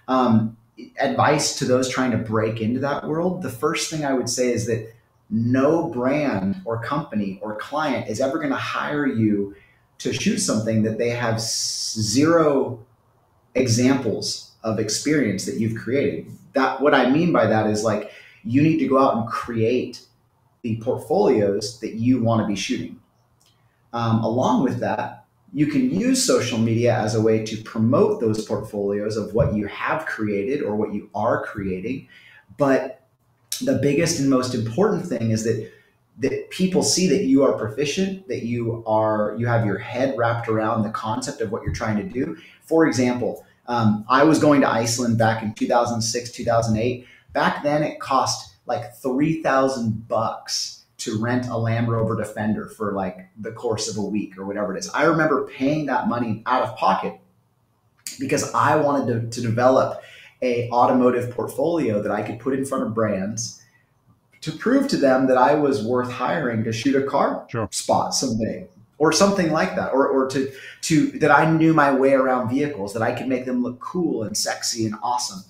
Um, advice to those trying to break into that world, the first thing I would say is that no brand or company or client is ever going to hire you to shoot something that they have zero examples of experience that you've created. That what I mean by that is like you need to go out and create the portfolios that you want to be shooting. Um, along with that, you can use social media as a way to promote those portfolios of what you have created or what you are creating. But the biggest and most important thing is that that people see that you are proficient, that you are you have your head wrapped around the concept of what you're trying to do. For example, um, I was going to Iceland back in 2006, 2008. Back then, it cost like three thousand bucks to rent a Land Rover Defender for like the course of a week or whatever it is. I remember paying that money out of pocket because I wanted to, to develop a automotive portfolio that I could put in front of brands to prove to them that I was worth hiring to shoot a car sure. spot someday or something like that or, or to to that I knew my way around vehicles that I could make them look cool and sexy and awesome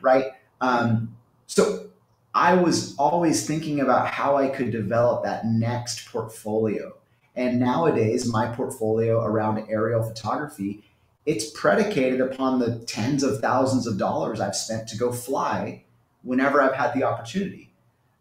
right um, so I was always thinking about how I could develop that next portfolio and nowadays my portfolio around aerial photography it's predicated upon the tens of thousands of dollars I've spent to go fly whenever I've had the opportunity.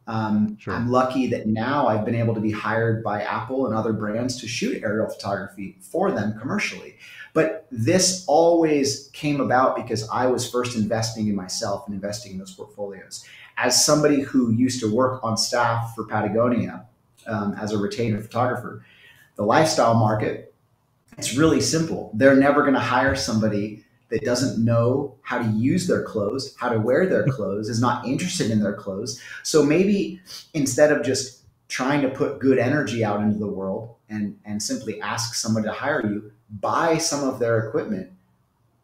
Um, sure. I'm lucky that now I've been able to be hired by Apple and other brands to shoot aerial photography for them commercially. But this always came about because I was first investing in myself and investing in those portfolios. As somebody who used to work on staff for Patagonia um, as a retainer photographer, the lifestyle market it's really simple. They're never going to hire somebody that doesn't know how to use their clothes, how to wear their [laughs] clothes, is not interested in their clothes. So maybe instead of just trying to put good energy out into the world and and simply ask someone to hire you buy some of their equipment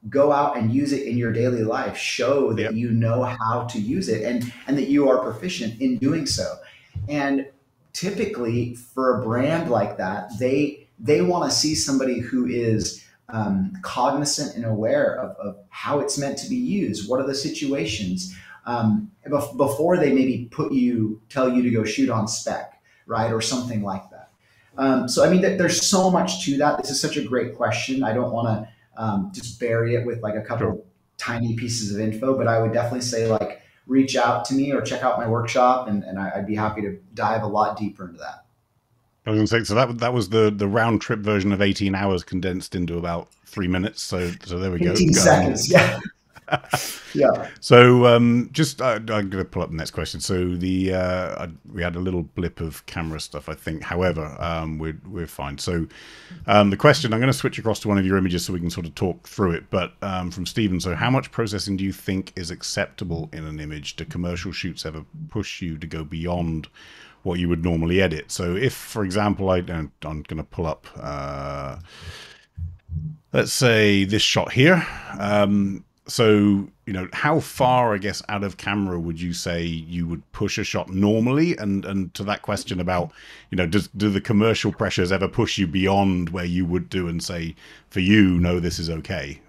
go out and use it in your daily life show that yep. you know how to use it and and that you are proficient in doing so and typically for a brand like that they they want to see somebody who is um, cognizant and aware of, of how it's meant to be used what are the situations um, before they maybe put you tell you to go shoot on spec right or something like that um, so i mean there's so much to that this is such a great question i don't want to um, just bury it with like a couple sure. tiny pieces of info. But I would definitely say like reach out to me or check out my workshop, and, and I, would be happy to dive a lot deeper into that. I was going to say, so that that was the the round trip version of 18 hours condensed into about three minutes. So so there we 18 go. 18 seconds, yeah. [laughs] yeah. So um, just uh, I'm going to pull up the next question. So the uh, I, we had a little blip of camera stuff, I think. However, um, we're we're fine. So um, the question I'm going to switch across to one of your images so we can sort of talk through it. But um, from Stephen, so how much processing do you think is acceptable in an image? Do commercial shoots ever push you to go beyond? What you would normally edit. So, if, for example, I, I'm going to pull up uh, let's say this shot here. Um, so you know how far i guess out of camera would you say you would push a shot normally and and to that question about you know does do the commercial pressures ever push you beyond where you would do and say for you no this is okay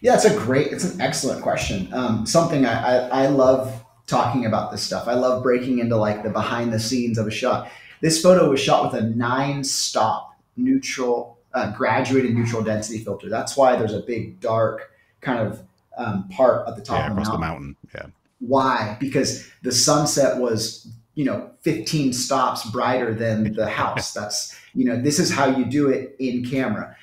yeah it's a great it's an excellent question um, something I, I i love talking about this stuff i love breaking into like the behind the scenes of a shot this photo was shot with a nine stop neutral uh, graduated neutral density filter that's why there's a big dark kind of um, part at the top yeah, of the mountain. the mountain. Yeah. Why? Because the sunset was, you know, 15 stops brighter than the house. [laughs] That's, you know, this is how you do it in camera.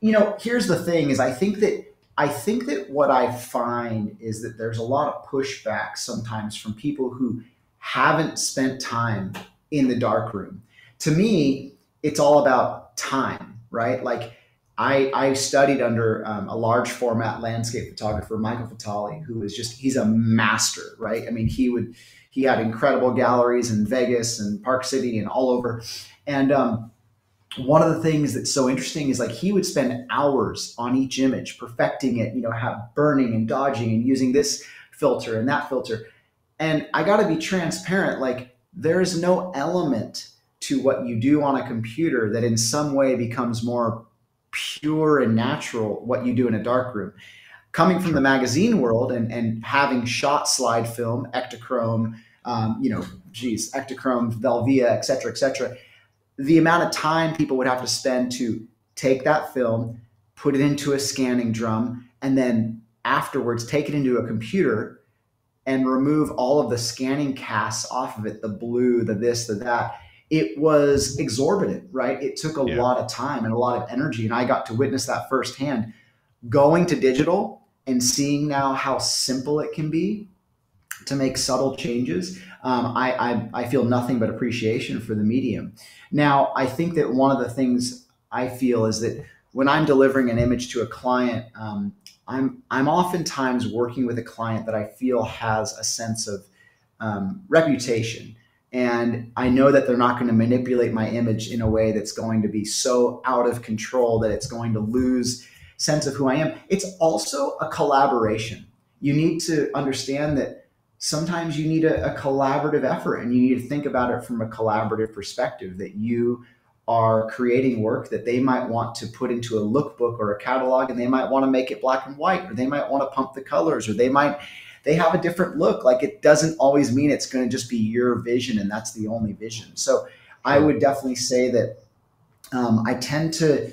You know, here's the thing is I think that I think that what I find is that there's a lot of pushback sometimes from people who haven't spent time in the dark room. To me, it's all about time, right? Like I, I studied under um, a large format landscape photographer, Michael Fatali, who is just, he's a master, right? I mean, he would, he had incredible galleries in Vegas and Park City and all over. And um, one of the things that's so interesting is like he would spend hours on each image, perfecting it, you know, have burning and dodging and using this filter and that filter. And I got to be transparent. Like there is no element to what you do on a computer that in some way becomes more pure and natural what you do in a dark room. Coming from the magazine world and, and having shot slide film, Ektachrome, um, you know, geez, Ektachrome, Velvia, et cetera, et cetera, the amount of time people would have to spend to take that film, put it into a scanning drum, and then afterwards take it into a computer and remove all of the scanning casts off of it, the blue, the this, the that it was exorbitant, right? It took a yeah. lot of time and a lot of energy. And I got to witness that firsthand. Going to digital and seeing now how simple it can be to make subtle changes, um, I, I, I feel nothing but appreciation for the medium. Now, I think that one of the things I feel is that when I'm delivering an image to a client, um, I'm I'm oftentimes working with a client that I feel has a sense of um, reputation and I know that they're not going to manipulate my image in a way that's going to be so out of control that it's going to lose sense of who I am. It's also a collaboration. You need to understand that sometimes you need a, a collaborative effort and you need to think about it from a collaborative perspective that you are creating work that they might want to put into a lookbook or a catalog and they might want to make it black and white or they might want to pump the colors or they might they have a different look. Like it doesn't always mean it's going to just be your vision and that's the only vision. So I would definitely say that um, I tend to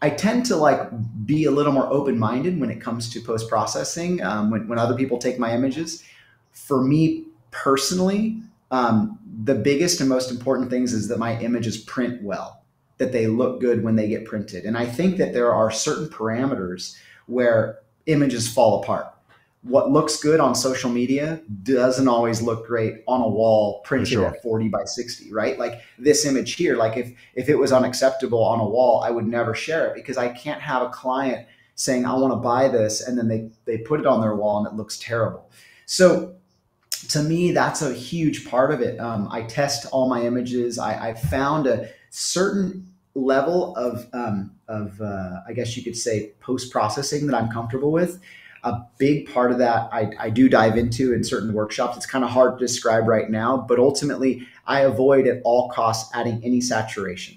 I tend to like be a little more open minded when it comes to post processing. Um, when when other people take my images, for me personally, um, the biggest and most important things is that my images print well, that they look good when they get printed. And I think that there are certain parameters where images fall apart what looks good on social media doesn't always look great on a wall printed sure. at 40 by 60 right like this image here like if if it was unacceptable on a wall i would never share it because i can't have a client saying i want to buy this and then they they put it on their wall and it looks terrible so to me, that's a huge part of it. Um, I test all my images. I, I found a certain level of, um, of uh, I guess you could say, post processing that I'm comfortable with. A big part of that I, I do dive into in certain workshops. It's kind of hard to describe right now, but ultimately, I avoid at all costs adding any saturation.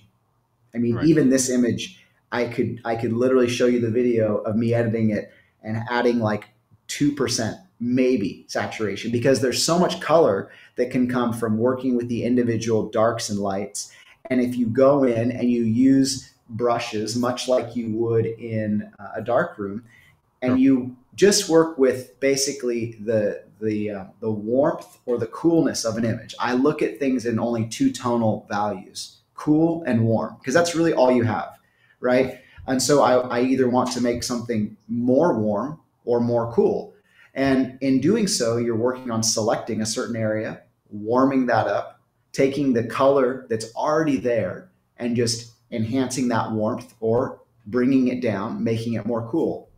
I mean, right. even this image, I could I could literally show you the video of me editing it and adding like two percent maybe saturation because there's so much color that can come from working with the individual darks and lights. And if you go in and you use brushes, much like you would in a dark room, and you just work with basically the the uh, the warmth or the coolness of an image. I look at things in only two tonal values, cool and warm, because that's really all you have, right? And so I, I either want to make something more warm or more cool. And in doing so, you're working on selecting a certain area, warming that up, taking the color that's already there and just enhancing that warmth or bringing it down, making it more cool.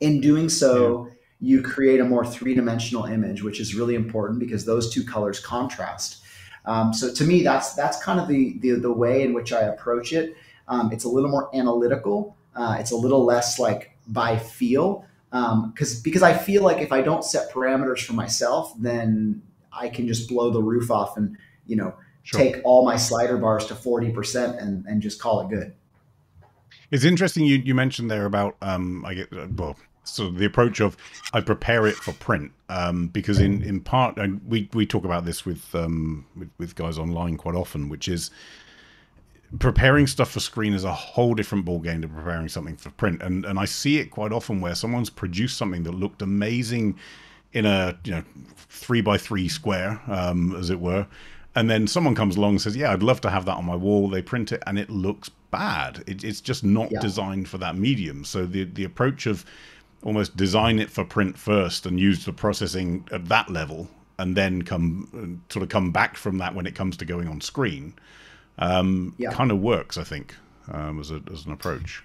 In doing so, yeah. you create a more three dimensional image, which is really important because those two colors contrast. Um, so to me, that's that's kind of the, the, the way in which I approach it. Um, it's a little more analytical. Uh, it's a little less like by feel because um, because I feel like if I don't set parameters for myself, then I can just blow the roof off and you know sure. take all my slider bars to forty percent and and just call it good. It's interesting you you mentioned there about um I get uh, well so the approach of I prepare it for print um, because in in part and we we talk about this with um with, with guys online quite often, which is preparing stuff for screen is a whole different ballgame to preparing something for print. And and I see it quite often where someone's produced something that looked amazing in a you know three by three square, um, as it were. And then someone comes along and says, "Yeah, I'd love to have that on my wall." They print it, and it looks bad. It, it's just not yeah. designed for that medium. So the the approach of almost design it for print first and use the processing at that level, and then come sort of come back from that when it comes to going on screen um, yeah. kind of works, I think, um, as, a, as an approach.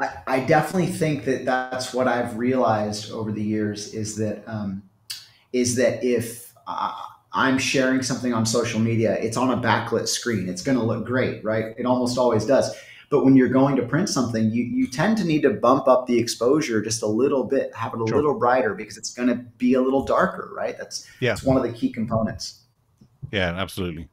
I, I, definitely think that that's what I've realized over the years is that um, is that if I'm sharing something on social media, it's on a backlit screen. It's going to look great, right? It almost always does. But when you're going to print something, you, you tend to need to bump up the exposure just a little bit, have it a sure. little brighter because it's going to be a little darker, right? That's yeah. that's one of the key components. Yeah, absolutely.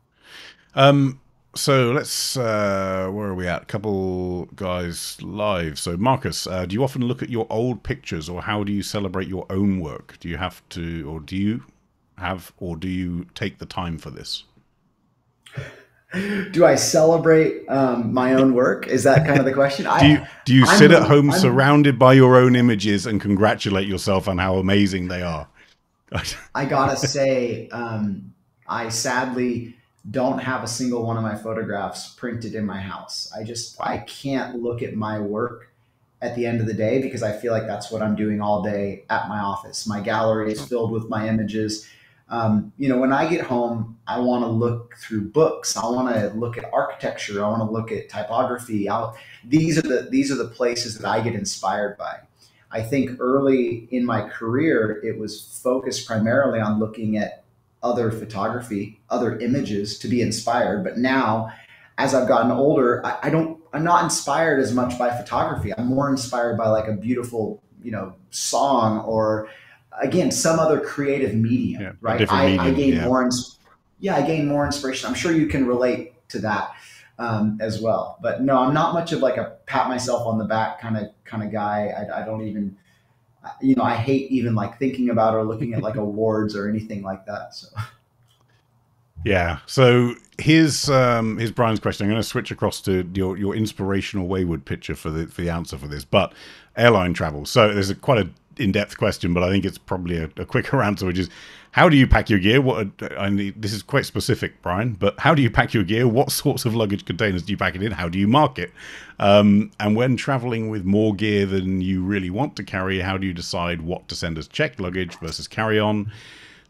Um, so let's uh, where are we at? A couple guys live. So Marcus, uh, do you often look at your old pictures, or how do you celebrate your own work? Do you have to, or do you have, or do you take the time for this? Do I celebrate um, my own work? Is that kind of the question? [laughs] do you do you sit at home I'm, surrounded by your own images and congratulate yourself on how amazing they are? [laughs] I gotta say, um, I sadly don't have a single one of my photographs printed in my house. I just I can't look at my work at the end of the day because I feel like that's what I'm doing all day at my office. My gallery is filled with my images. Um, you know, when I get home, I want to look through books. I want to look at architecture. I want to look at typography. I'll, these are the these are the places that I get inspired by. I think early in my career, it was focused primarily on looking at other photography, other images to be inspired. But now, as I've gotten older, I, I, don't. I'm not inspired as much by photography. I'm more inspired by like a beautiful, you know, song or again some other creative medium. Yeah, right. I, medium, I, gain yeah. more. yeah, I gain more inspiration. I'm sure you can relate to that um, as well. But no, I'm not much of like a pat myself on the back kind of kind of guy. I, I don't even you know, I hate even like thinking about or looking at like [laughs] awards or anything like that. So. Yeah. So here's um, here's Brian's question. I'm going to switch across to your your inspirational wayward picture for the for the answer for this. But airline travel. So there's a quite a in depth question, but I think it's probably a, a quicker [laughs] answer, which is how do you pack your gear? What I need, this is quite specific, Brian. But how do you pack your gear? What sorts of luggage containers do you pack it in? How do you mark it? Um, and when traveling with more gear than you really want to carry, how do you decide what to send as checked luggage versus carry on?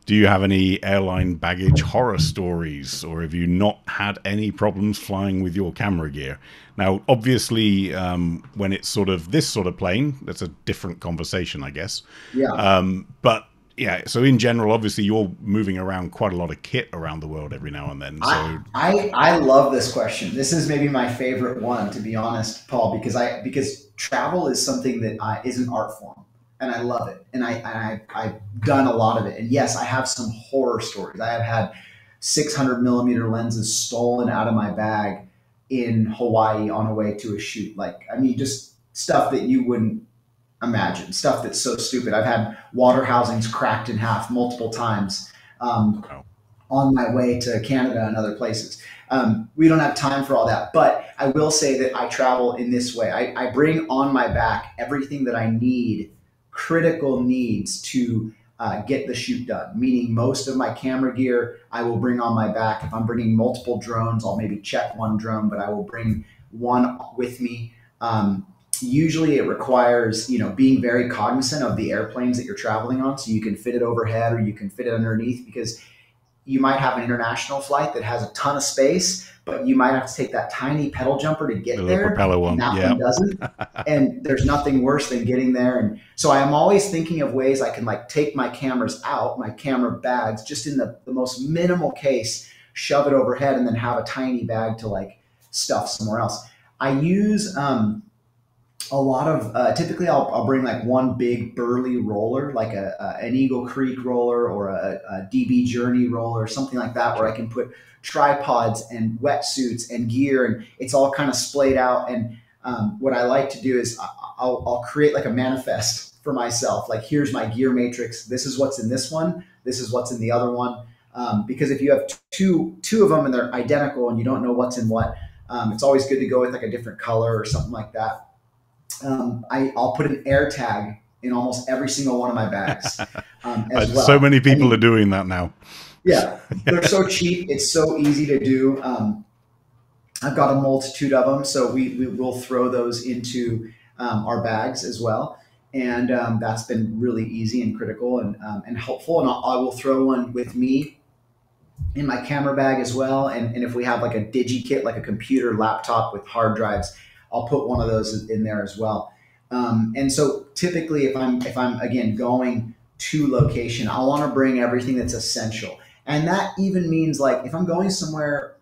Do you have any airline baggage horror stories, or have you not had any problems flying with your camera gear? Now, obviously, um, when it's sort of this sort of plane, that's a different conversation, I guess. Yeah. Um, but yeah, so in general, obviously, you're moving around quite a lot of kit around the world every now and then. So I, I, I love this question. This is maybe my favorite one, to be honest, Paul, because I because travel is something that I, is an art form, and I love it, and I, and I I've done a lot of it, and yes, I have some horror stories. I have had 600 millimeter lenses stolen out of my bag in Hawaii on a way to a shoot. Like, I mean, just stuff that you wouldn't imagine stuff that's so stupid. I've had water housings cracked in half multiple times um, on my way to Canada and other places. Um, we don't have time for all that, but I will say that I travel in this way. I, I bring on my back everything that I need, critical needs to uh, get the shoot done. Meaning, most of my camera gear I will bring on my back. If I'm bringing multiple drones, I'll maybe check one drone, but I will bring one with me. Um, usually it requires you know being very cognizant of the airplanes that you're traveling on so you can fit it overhead or you can fit it underneath because you might have an international flight that has a ton of space but you might have to take that tiny pedal jumper to get the there propeller one. that yeah. one doesn't [laughs] and there's nothing worse than getting there and so i'm always thinking of ways i can like take my cameras out my camera bags just in the, the most minimal case shove it overhead and then have a tiny bag to like stuff somewhere else i use um, a lot of uh, typically I'll, I'll bring like one big burly roller like a, a an eagle creek roller or a, a, db journey roller something like that where i can put tripods and wetsuits and gear and it's all kind of splayed out. And um, what i like to do is I'll, I'll create like a manifest for myself. Like here's my gear matrix. This is what's in this one. This is what's in the other one. Um, because if you have two two of them and they're identical and you don't know what's in what um, it's always good to go with like a different color or something like that um, I, will put an AirTag in almost every single one of my bags. [laughs] Um, as well. So many people I mean, are doing that now. Yeah, [laughs] they're so cheap. It's so easy to do. Um, I've got a multitude of them, so we, we will throw those into um, our bags as well. And um, that's been really easy and critical and, um, and helpful. And I'll, I will throw one with me in my camera bag as well. And, and if we have like a digi kit, like a computer laptop with hard drives, I'll put one of those in there as well. Um, and so typically, if I'm if I'm again going to location, I want to bring everything that's essential, and that even means like if I'm going somewhere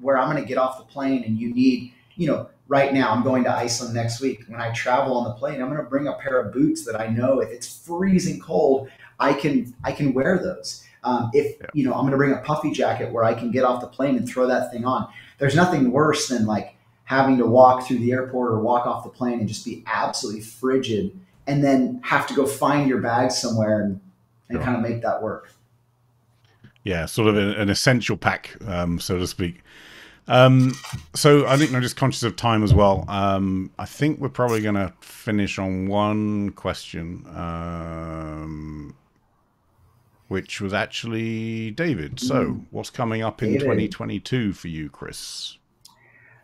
where I'm going to get off the plane and you need, you know, right now I'm going to Iceland next week. When I travel on the plane, I'm going to bring a pair of boots that I know if it's freezing cold, I can I can wear those. Um, if you know, I'm going to bring a puffy jacket where I can get off the plane and throw that thing on. There's nothing worse than like having to walk through the airport or walk off the plane and just be absolutely frigid and then have to go find your bag somewhere and, and kind of make that work. Yeah, sort of an essential pack, um, so to speak. Um, so I think I'm just conscious of time as well. Um, I think we're probably going to finish on one question, um, which was actually David. So, mm. what's coming up in David. 2022 for you, Chris?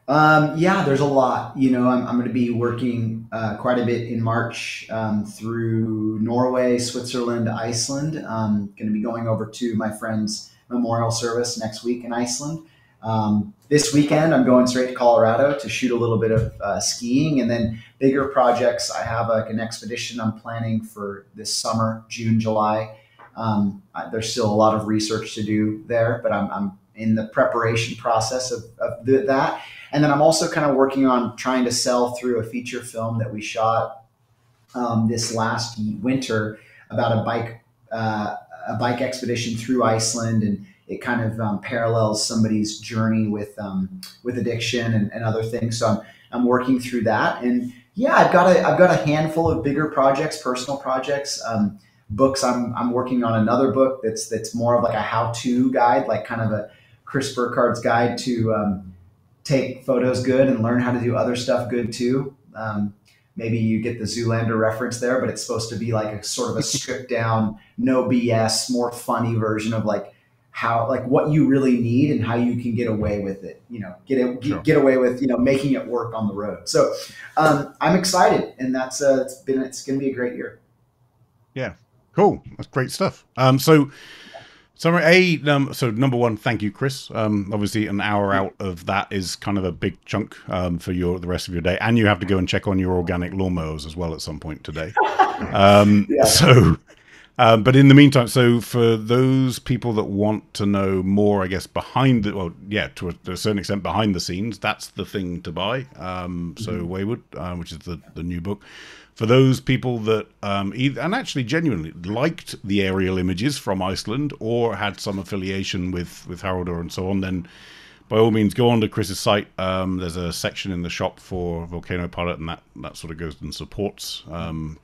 Um, yeah, there's a lot. You know, I'm, I'm going to be working uh, quite a bit in March um, through Norway, Switzerland, Iceland. I'm um, going to be going over to my friend's memorial service next week in Iceland. Um, this weekend, I'm going straight to Colorado to shoot a little bit of uh, skiing and then bigger projects. I have like an expedition I'm planning for this summer, June, July. Um, I, there's still a lot of research to do there, but I'm, I'm in the preparation process of, of the, that. And then I'm also kind of working on trying to sell through a feature film that we shot um, this last winter about a bike uh, a bike expedition through Iceland, and it kind of um, parallels somebody's journey with um, with addiction and, and, other things. So I'm I'm working through that, and yeah, I've got a I've got a handful of bigger projects, personal projects. Um, books I'm, I'm working on another book that's that's more of like a how-to guide like kind of a chris burkard's guide to um, take photos good and learn how to do other stuff good too. Um, maybe you get the Zoolander reference there, but it's supposed to be like a sort of a [laughs] stripped down, no BS, more funny version of like how like what you really need and how you can get away with it. You know, get it, sure. get away with you know making it work on the road. So um, I'm excited, and that's uh, it's been it's going to be a great year. Yeah, cool. That's great stuff. Um, so so, a um, so number one, thank you, Chris. Um, obviously, an hour out of that is kind of a big chunk um, for your the rest of your day, and you have to go and check on your organic lawnmowers as well at some point today. [laughs] Um, yeah. So, Um, but in the meantime, so for those people that want to know more, I guess behind the well, yeah, to a, to a certain extent behind the scenes, that's the thing to buy. Um, so mm-hmm. Wayward, uh, which is the the new book. For those people that um, either, and actually genuinely liked the aerial images from Iceland or had some affiliation with with Haraldur and so on, then by all means go on to Chris's site. Um, there's a section in the shop for Volcano Pilot, and that that sort of goes and supports um,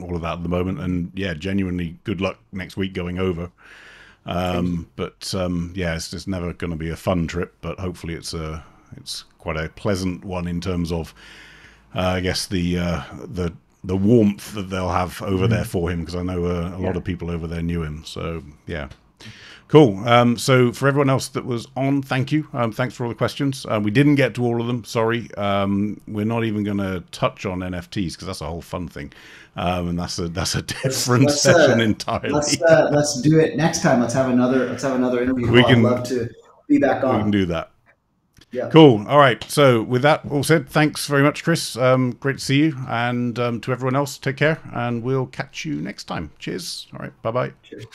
all of that at the moment. And yeah, genuinely good luck next week going over. Um, but um, yeah, it's just never going to be a fun trip, but hopefully it's a it's quite a pleasant one in terms of uh, I guess the uh, the the warmth that they'll have over mm-hmm. there for him because I know uh, a yeah. lot of people over there knew him. So yeah. Cool. Um, so for everyone else that was on, thank you. Um, thanks for all the questions. Uh, we didn't get to all of them. Sorry. Um, we're not even going to touch on NFTs because that's a whole fun thing, um, and that's a that's a [laughs] different let's, uh, session uh, entirely. Let's uh, let's do it next time. Let's have another let's have another interview. We can, I'd love to be back on. We can do that. Yeah. Cool. All right. So with that all said, thanks very much, Chris. Um, great to see you, and um, to everyone else, take care, and we'll catch you next time. Cheers. All right. Bye bye. Cheers.